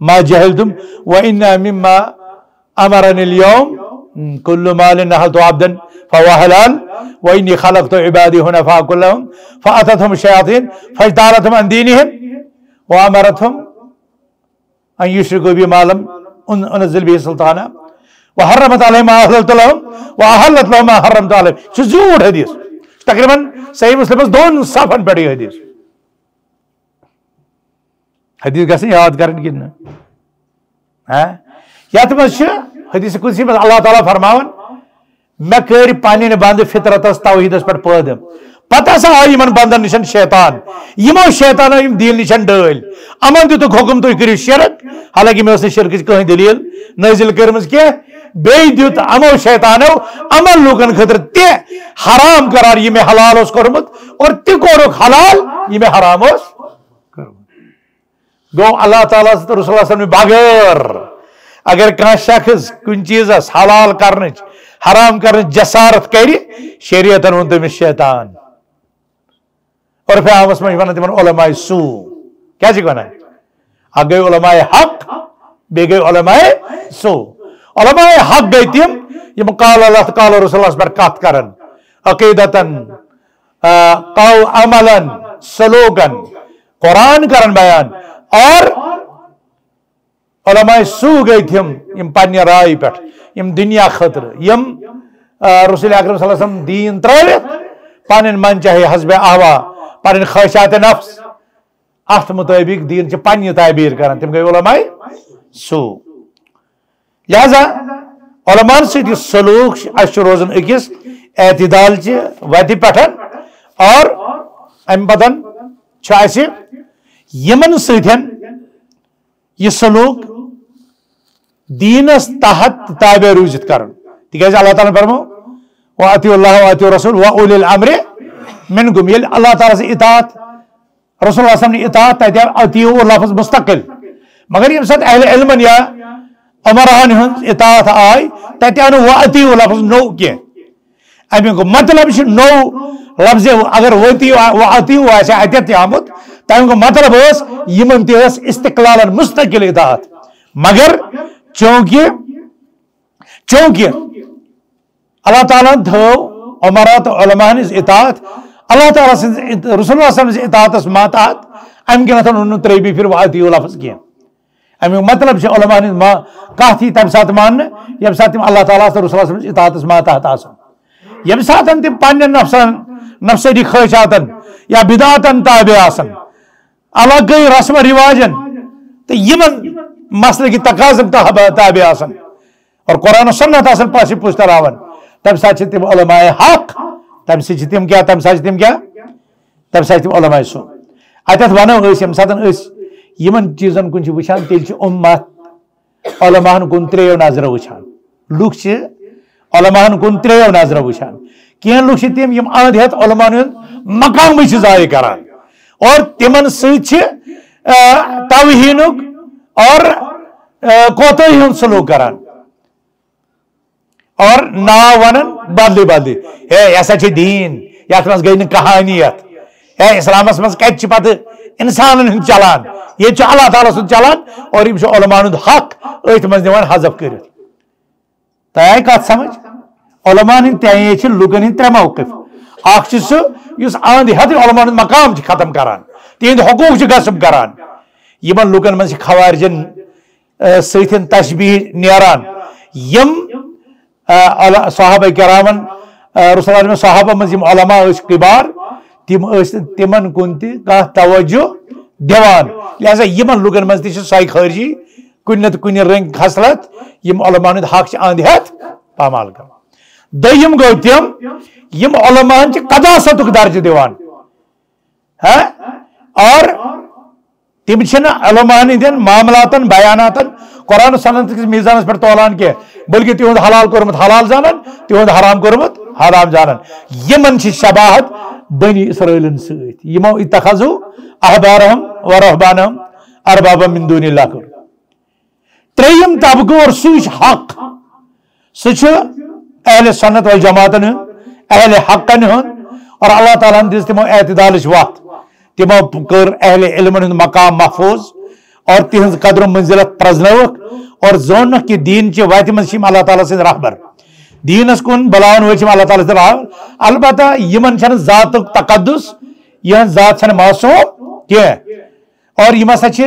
ما جهلتم وإن مما أمرني اليوم. كل مال نهلت عبدا فهو حلال. وإني خلقت عبادي هنفاء كلهم. فأتتهم الشياطين فاجتالتهم عن دينهم. وأمرتهم أن يشركوا بما لم أنزل به سلطانا. وحرمت عليهم ما أحللت لهم وأحلت لهم ما حرمت عليهم شو زور حديث تقريبا صحيح مسلم دون صفحة بڑی حدیث. حدیث گژھن یاد کرن کن ہاں؟ یتھ منٛز حدیث کُنسی منٛز اللہ تعالیٰ فرماوان مےٚ کٔرۍ پنٕنۍ بنٛدٕ فطرتس توحیٖدس پٮ۪ٹھ پٲدٕ پتہٕ ہسا آو یِمن بنٛدن نِش شیطان۔ یِمو شیطانو یِم دیٖن نِش ڈٲلۍ یِمن دِتُکھ حُکم تُہۍ کٔرِو شرک، حالانکہِ مےٚ ٲس نہٕ شرکٕچ کٕہٕنۍ دٔلیٖل؟ نٲزِل کٔرمٕژ کینٛہہ بیٚیہِ دیُت یِمو شیطانو یِمن لوٗکن خٲطرٕ تہِ حرام قرار یہِ مےٚ حلال اوس کوٚرمُت اور تہِ کوٚرُکھ حلال یہِ مےٚ حرام اوس گوٚو اللہ تعالیٰ تہٕ رسول اللہ بغٲر اگر کان شخص کن چیز اس حلال کرنے، حرام کرنے جسارت کر شریعت ون تمس شیطان. اور پھر آمس میں ونان تمن علماء سو. کیا چھ ونان اگ علماء حق بی گئی علماء سو. علماء حق گئی تم یم قال اللہ قال رسول اللہ پر کت کرن عقیدتن قول عملا سلوکن قرآن کرن بیان اور علماء سو گئی تم یم پنہ رائے پہ یم دنیا خطر یم رسول اکرم صلی اللہ علیہ وسلم دین ترٲوِتھ پنن من چاہے حسب آوا پنن خواہشات نفس ات مطابق دین چھ پنہ تعبیر کران تم گئی علماء سو لہذا علماء سۭتۍ سلوک اَسہِ چھُ روزان أکِس اعتدالچہِ وتہِ پٮ۪ٹھ اور امہِ پتن چھُ اَسہِ یِمن سۭتۍ یہِ سلوک دینس تحت تابع روزت کرن۔ تکیاز اللہ تعالیٰ فرمو واطی اللہ واطی رسول و اول الامر منکم یل اللہ تعالیٰ سے اطاعت، رسول اللہ صلی اللہ علیہ وسلم نے اطاعت تتہ اطیعو لفظ مستقل مگر یم سات اہل علم یا عمران ہن اطاعت آئی تتہ ان و لفظ نو کی امیک مطلب چھ نو لفظ اگر وتی و اطیعو آسہ اتت آمت تمیک مطلب اس یمن تہ استقلالا مستقل اطاعت مگر چونکہ چونکہ اللہ تعالیٰ تھو عمرات علماء ہز اطاعت اللہ تعالیٰ رسول اللہ صلی اللہ علیہ وسلم اطاعت ماتات ام کنتن ان تریبی پھر واتی لفظ کی امی مطلب چھ علماء ہز ما کہتی تم سات مان یم سات تم اللہ تعالیٰ رسول اللہ صلی اللہ علیہ اطاعت ماتات آسن یم سات تم پنن نفسن نفسری خواہشاتن یا بدعاتن تابع آسن الگ گئی رسم رواجن تو یمن مسئلہ کی تقاضم تابع آسن اور قرآن و سنت آسن پاسی پوچھتا راون تم ساتھ تم علماء حق تم سے تم کیا تم ساتھ تم کیا تم ساتھ تم علماء سو اتت ونو اس یم ساتن اس یمن چیزن کن چھ وچھان تیل امت علماہن کن تریو نظر وچان لوگ علماہن کن تریو نظر وچان کین لوگ تم یم اند ہت علماہن مقام بھی ضائع کران. اور تمن ست توہینک اور کوتہی ہند سلوک کران. اور نا ونن بدلی بدلی ہے یہ سا دین یت مز گئی کہانیت. ہے اسلامس مز کت پتہ؟ انسان ہند چلان یہ اللہ تعالیٰ سن چلان اور یہ علماء ہند حق ات مز دان حذف کر تہ کت سمجھ؟ علماء ہند تے لکن ہند ترے موقف۔ اخ سہ اس اند ہت علماء ہند مقام ختم کران۔ تہند حقوق غصب کران۔ یمن لکن من خوارجن ستن تشبیح نیران یم صحابہ کرامن رسول اللہ صحابہ من علماء اس کبار تم تمن کن تہ توجہ دیوان لہذا یمن لوکن مز تہ سائی خارجی کن نت کن رنگ خصلت، یم علماء ہند حق اند ہت پامال کر دیم گو تم یم علماء چ قداست درجہ دیوان ہاں اور تم علماء ہند معاملاتن، بیاناتن، قرآن سنت کس میزانس پر تولان کی بلکہ تہد حلال کورمت حلال زانن تہد حرام کورمت حرام زانن۔ یمن چھ شباہت بنی اسرائیلن سیت یمو اتخذو احبارهم و رہبانهم اربابا من دون اللہ کر تریم طبقہ اور سوچ حق سچ اہل سنت و جماعتن اہل حقن ہن اور اللہ تعالیٰ نے دس تمو اعتدالش وقت تمو کر اہل علمن مقام محفوظ اور تہذ قدر و منزلت پرزنوک اور زونک کی دین چی وائت من اللہ تعالیٰ سے رہبر دین اس کن بلاون ہوئی شیم اللہ تعالیٰ سے رہبر البتہ یمن چھن ذات تقدس یہ ذات چھن معصوم، کیا اور یہ مسا چھ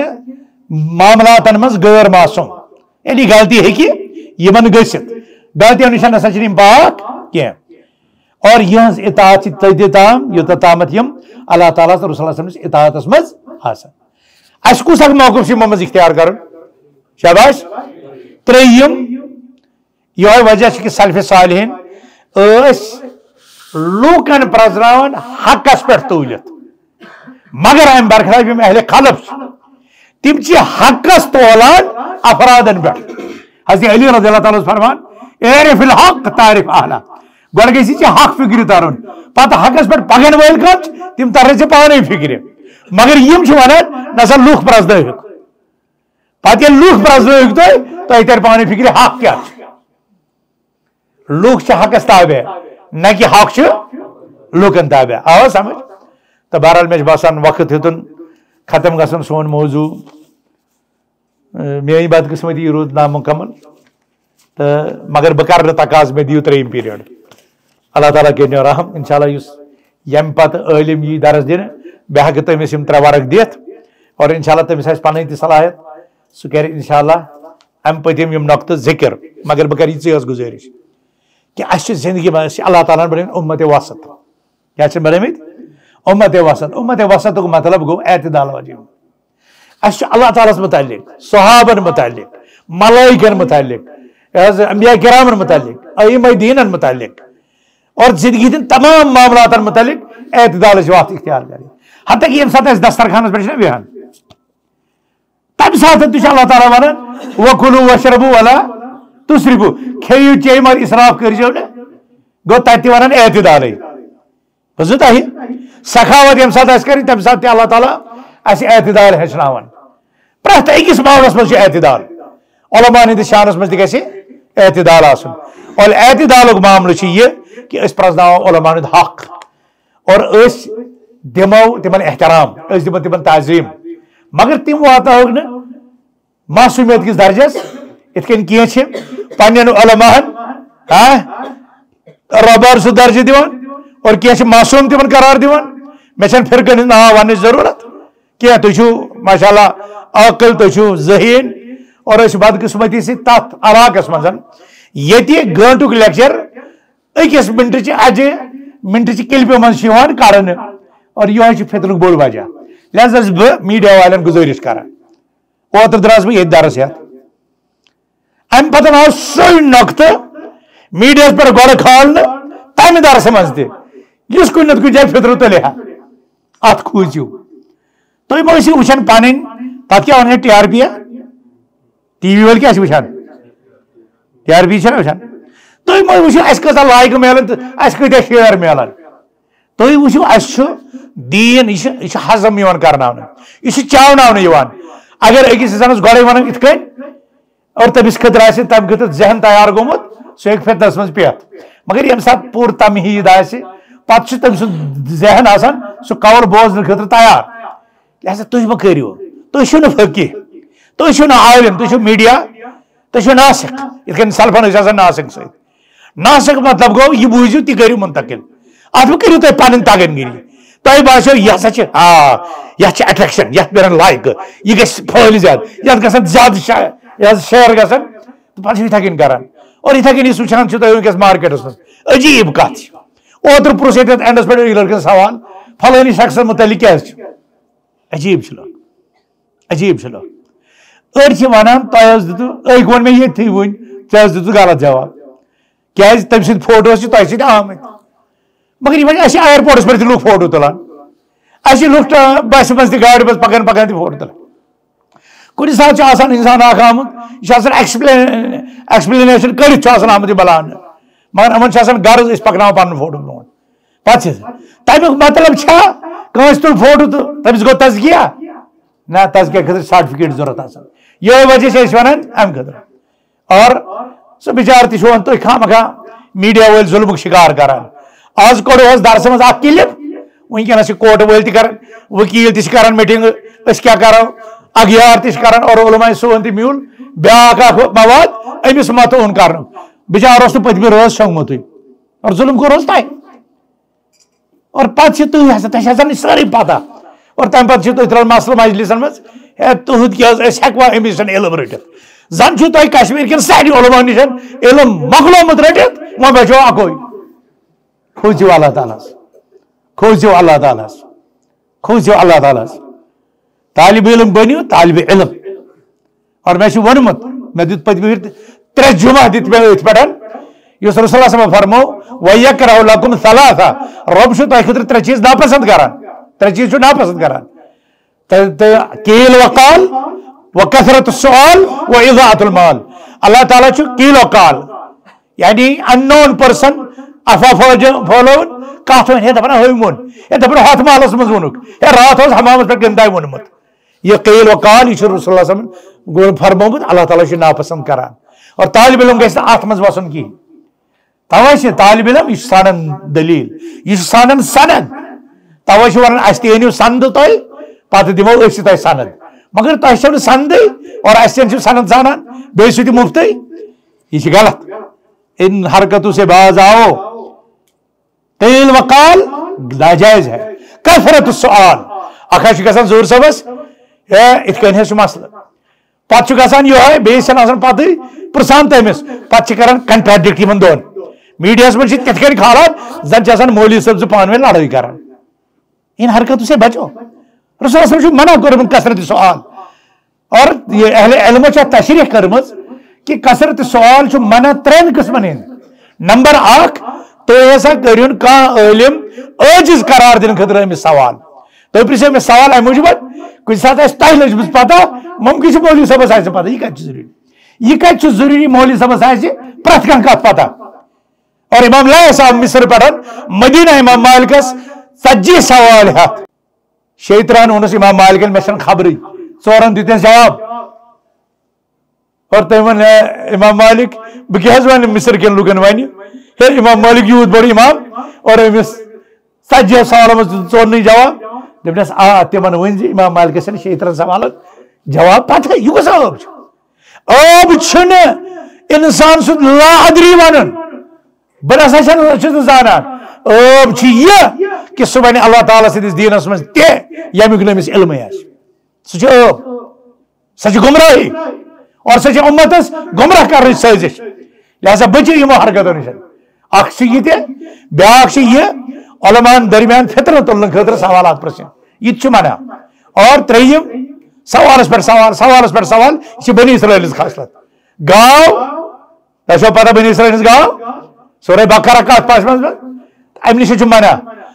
معاملات مز غیر معصوم۔ یعنی غلطی ہے کہ یمن گست غلطی نشان نسا چھن پاک کیا اور یہ اطاعت تجدید تام یہ تامت یم اللہ تعالیٰ سے رسول اللہ صلی اللہ اطاعت اس مز حاصل۔ اس کس اک موقف سے محمد اختیار کرن شاباش تریم یہ وجہ کہ سلف صالحین اس لوکن پرزراون حقس پر تولت۔ مگر ام برخلاف یم اہل قلب تم چھ حقس تولان افرادن پر حضرت علی رضی اللہ تعالی فرمان، اعرف الحق تعرف اعلی گوڑ گئی چھ حق فکر تارون۔ پتہ حقس پر پگن ویل کچ تم تر چھ پانے فکر مگر یم چھ ونان نسا لوک پرزنٲیِکھ پتہٕ ییٚلہِ لوٗکھ پرزنٲیِکھ تُہۍ تۄہہِ تر پانے فکر حق کیا لوٗکھ چھِ حقس تابع نہ کہ حق چھُ لوٗکن تابع آو سمجھ؟ تو بہرحال مےٚ چھُ باسان وقت ہیوٚتُن ختم گژھُن سون موضوع۔ میٲنۍ بدقسمتی روٗد نامُکمل تہٕ مگر بہٕ کرٕ نہٕ تقاض مےٚ دِیِو ترٛیٚیِم پیٖریڈ اللہ تعالیٰ کٔرِنو رحم انشاء اللہ یُس ییٚمہِ پتہٕ عٲلِم یی درس دِنہٕ بہ ہیٚکہٕ تٔمِس یِم ترٛےٚ ورق دِتھ اور انشاء اللہ تٔمِس آسہِ پنٕنۍ تہِ صلاحیت۔ سُہ کرِ انشاء اللہ امہِ پٔتِم یِم نۄقطہٕ مگر بہٕ کرٕ یہِ ژےٚ گُزٲرِش کہ اَسہِ چھِ زندگی منٛز اللہ تعالیٰ ہن بنٲومٕتۍ اُمت وسط۔ کیٛاہ چھِ بنٲومٕتۍ اُمت وسط۔ اُمت وسطُک مطلب گوٚو اعتدال وجہ اَسہِ چھُ اللہ تعالیٰ ہس متعلق، صحابن متعلق ملٲیکن متعلق انبیا کرامن متعلق، ائمہ دیٖنن متعلق، اور زندگی ہٕنٛدٮ۪ن تمام معاملاتن متعلق اعتدالٕچ وتھ اختیار کرٕنۍ حتیٰ کہ ییٚمہِ ساتہٕ أسۍ دسترخانس پٮ۪ٹھ چھِنہ بیٚہوان تمہِ ساتہٕ تہِ اللہ تعالیٰ ونان وکلو وشربو ولا تُسرِبو کھیٚیِو چیٚیِو مگر اِسراف کٔرزیٚو نہٕ گوٚو تتہِ ونان اعتدالٕے بوٗزوٕ تۄہہِ سخاوت ییٚمہِ ساتہٕ آسہِ کرٕنۍ تمہِ ساتہٕ تہِ اللہ تعالیٰ اَسہِ اعتدال ہیٚچھناوان پرٛٮ۪تھ أکِس معاملس منٛز چھُ اعتدال علمان ہٕنٛدِس شانس منٛز تہِ گژھِ اعتدال آسُن اور اعتدالُک معاملہٕ چھُ یہِ کہِ أسۍ پرٛزناوو علمان ہُنٛد حق اور أسۍ دمو تمن احترام اس دمو تمن تعظیم مگر تم واتو نا معصومیت کس درجس ات کن کی پنن علماء ربار سو درجہ دیوان اور کی معصوم تمن قرار دیوان مے چھن فرقن نا ون ضرورت کی تھی چھو ماشاءاللہ عقل تھی ذہین اور بدقسمتی سی تات علاقس مزن یتی گھنٹک لیکچر اکس منٹ چہ اجے منٹ کلپہ من کڑن اور یہ فطر بوڑ وجہ لہذا بہ میڈیا والن گزارش کران اوتر دراس بہ یہ درس یت ام پتہ آو سوی نقطہ میڈیا پر گوڑ کھال تمہ درس مز تس کن نت کن جائے فطر تلے ات کھوجو تھی ما وچان پن پتہ کیا ون ٹی آر پی ٹی وی ول کیا وچان ٹی آر پی وچان تھی وچو اس کتا لائک ملان تو اس کتیا شیئر ملان تھی وچو اس دین یہ ہضم کرنا یہ چاؤن اگر اکس انسانس گۄڈے ونان ات کن اور تمس خطر آسہ تم خطر ذہن تیار گومت سہ ہیٚکہِ فتنس منٛز پٮ۪تھ مگر ییٚمہِ ساتہٕ پوٗرٕ تمہیٖد آسہِ پتہٕ چھُ تٔمۍ سُنٛد ذہن آسان سُہ قول بوزنہٕ خٲطرٕ تیار۔ لہذا تُہۍ مہ کٔرِو تُہۍ چھِو نہٕ فقیٖح تُہۍ عالم تُہۍ چھِو میٖڈیا تُہۍ چھِو ناسِک۔ یِتھ کٔنۍ سلفن ٲسۍ آسان ناسِک سۭتۍ ناسِک مطلب گوٚو یہِ بوٗزِو تہِ کٔرِو منتقل۔ اتھ مہ کٔرِو تُہۍ پنٕنۍ تگن گِری تۄہہِ باسیو یہِ ہسا چھِ آ یتھ چھِ اٹریکشن یتھ میرن لایک یہِ گژھِ پھٲلہِ زیادٕ۔ یتھ گژھن زیادٕ یہ شیر گژھن تو پتہ اتھے کن کران اور اتھے کن وچان تھی ونکس مارکیٹس من عجیب کت اوتر پرس یہ اینڈس پہ لڑکن سوال فلانی شخص متعلق کیا عجیب لوگ عجیب لوگ أڑۍ ونان تۄہہِ حظ دِتو أکۍ ووٚن مےٚ ییٚتھی وٕنۍ ژےٚ حظ دِتو غلط جواب۔ کیازِ تٔمۍ سٕنٛدۍ فوٹو چھِ تۄہہِ سۭتۍ آمٕتۍ مگر یہِ وۄنۍ اَسہِ اَیرپوٹَس پٮ۪ٹھ تہِ لُکھ فوٹو تُلان۔ اَسہِ لُکھ بَسہِ منٛز تہِ گاڑِ منٛز پَکان پَکان تہِ فوٹو تُلان۔ کُنہِ ساتہٕ چھُ آسان اِنسان اکھ آمُت یہِ چھُ آسان ایٚکسپلینیشن کٔرِتھ چھُ آسان آمُت یہِ بَلاونہٕ مگر یِمن چھُ آسان غرض أسۍ پَکناوو پَنُن فوٹو برونٛٹھ۔ پَتہٕ چھِ تَمیُک مطلب چھا؟ کٲنٛسہِ تُل فوٹو تہٕ تٔمِس گوٚو تزکِیا نہ تزکِیا خٲطرٕ سرٹِفِکیٹ ضوٚرتھ آسان۔ یِہوے وجہ چھِ أسۍ وَنان اَمہِ خٲطرٕ۔ اور سُہ بِچار تہِ چھُ تُہۍ خاہ مخواہ میٖڈیا وٲلۍ ظُلمُک شِکار کران؟ آز کوٚڑوس درسس منٛز اکھ کِلِپ وٕنکیٚنس چھِ کوٹہٕ وٲلۍ تہِ کران ؤکیٖل تہِ چھِ کران أسۍ کیاہ کرو؟ اگیار تش اور علماء سون تہ بیاکھ مواد امس مت اون بچار اس پتمہ روز شونگمت اور ظلم کو روز اور پتہ چھ تہ ہسا ہسا ساری پتہ اور تم پتہ چھ تہ مجلسن مز. ہے تہد کیا امس علم رٹت زن تہ کشمیر کن ساری علماء نشن علم مخلومت رٹت وہ بچو اکوئی کھوجو اللہ تعالیٰ کھوجو اللہ تعالیٰ کھوجو اللہ تعالیٰ طالب علم بنيو طالب علم. اور میں ونمت میں دیت پتی بھی ترے جمعہ دیت میں ایت پڑھن یس سر صلی اللہ علیہ وسلم فرمو ویکرہ لکم ثلاثہ رب شو تو ایک خطر ترے چیز نا پسند کران ترے چیز شو نا پسند کران کیل وقال وکثرت السؤال وإضاعة المال. اللہ تعالیٰ شو؟ کیل وقال. یعنی انون پرسن أفا فولون. کاتو كاتون دبنا ہوئی مون هذا دبنا هات مالس مزونك هذا رات هذا حمامس بكن دايمون مت. یہ قیل و قال یہ رسول اللہ صلی اللہ علیہ وسلم فرمومت اللہ تعالیٰ سے ناپسند کران۔ اور طالب علم گھس ات مز وسن کی؟ توے سے طالب علم یہ سنن دلیل یہ سنن یعنی سند توے سے ونان اس تینیو سند تہ پتہ دمو اس تہ سند۔ مگر تہ چھو یعنی سند اور اس چھو یعنی سند زانان بے سو مفت یہ غلط۔ ان حرکتوں سے باز آؤ۔ قیل وقال ناجائز ہے۔ کثرت السؤال۔ اکھا چھ زور صبس ات کن ہے مسئلہ پتہ گژھان یہ بیس آسان پتہ پرسان تمس پتہ کران کنٹراڈکٹ یمن دون میڈیاس من تت کن حالات زن آسان مولی صاحب زٕ پانہٕ ؤنۍ لڑٲے کران ان حرکتوں سے بچو رسول صاحب منع کورمت کثرت سوال اور یہ اہل علمو چھا تشریح کرمز کہ کثرت سوال چھُ منع ترین قسمن ہند نمبر اکھ تُہۍ ہسا کٔرِون کانٛہہ عٲلِم عٲجز قرار دِنہٕ خٲطرٕ أمِس سوال تُہۍ پرٛژھِو مےٚ سوال امہِ موٗجوٗب کُنہِ ساتہٕ آسہِ تۄہہِ لٔجمٕژ پتہ ممکن چھُ مولوی صٲبس آسہِ پتہ یہِ کتہِ چھُ ضروٗری یہِ کتہِ چھُ ضروٗری مولوی صٲبس آسہِ پرٛٮ۪تھ کانٛہہ کتھ پتہ اور امام لا صاحب مصر پٮ۪ٹھ مدینہ امام مالکس ژتجی سوال ہٮ۪تھ شیٚیہِ ترٕہن ووٚنُس امام مالکن مےٚ چھنہٕ خبرٕے ژورن دیُت أمِس جواب اور تٔمۍ ووٚن امام مالک بہٕ کیٛاہ حظ ونہٕ مصر کٮ۪ن لُکن ونہِ ہے امام مالک یوٗت بوٚڑ امام اور أمِس ژتجی سوالن منٛز دیُت ژورنٕے جواب دپنس آ تمن ون امام مالکس سن شیترن سوالن جواب پتہ یہ کس آب آب انسان سن لا ادری ونن بہ نسا چھس زانان آب یہ کہ سہ ون اللہ تعالیٰ سندس دینس مز تہ یمیک نمس علم آس سہ آب سہ گمراہی اور سہ امتس گمراہ کرنے سازش لہذا بچو یمو حرکتو نش اخ یہ بیاکھ یہ علمان درمیان فطرت تلن خاطر سوالات پرسن یہ منع اور تریم سوالس پر سوال سوالس پر سوال، یہ بنی اسرائیل خاصلت۔ گاو تشو پتہ بنی اسرائیل گاو سورہ بقرہ کات پاس من ام نش منع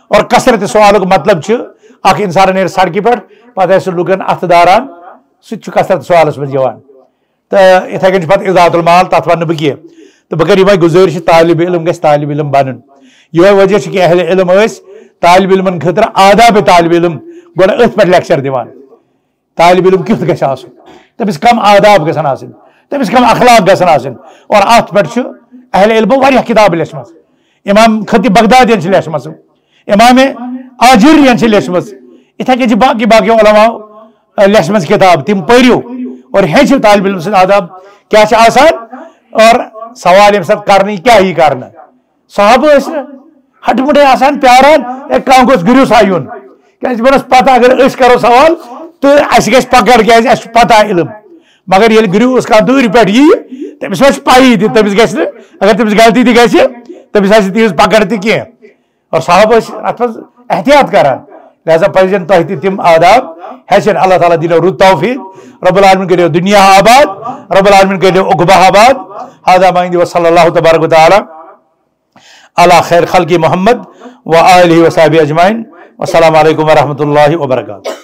اور کثرت سوالک مطلب اخ انسان نیر سڑکہ پہ پتہ لکن ات داران سہ کثرت سوالس من تو اتھے کن پتہ اضاعت المال تات ون بہ تو بہ کر یہ گزارش طالب علم گھس طالب علم بنن یہ وجہ کہ اہل علم اس طالب علم خاطر آداب طالب علم گوڑا ات پہ لیکچر دیوان طالب علم کیت گھس آسن تمس کم آداب گھن آسن تمس کم اخلاق گھن آسن اور ات پہ اہل علم واریاہ کتاب لیچم امام خطی بغدادین سے لیچم امام آجرین سے لیچم اتھے کن باقی باقی علماء لیچم کتاب تم پریو اور ہیچو طالب علم سے آداب کیا آسان اور سوال یم سات کرنی کیا ہی کرنا صحابہ اس نے ہٹ مٹے آسان پیاران، ایک کام گوس گریو سا یون کیاز بنس پتہ اگر اس کرو سوال، تو اس گژھ پکڑ کیاز اس پتہ علم۔ مگر یل گریو اس کا دور پہ یہ تمس وچ پائی دی تمس گژھ اگر تمس غلطی دی گژھ تمس آسہِ تیز پکڑ تہ کینٛہہ اور صحابہ اتھ منٛز احتیاط کران لہذا پزن تہ تم آداب ہیچن اللہ تعالیٰ دلو رود توفیق رب العالمین کریو دنیا آباد رب العالمین کریو اقبا آباد هذا ما وصلی اللہ تبارک و وتعالى على خیر خلق محمد وآله وصحبه أجمعين والسلام علیکم ورحمۃ اللہ وبرکاتہ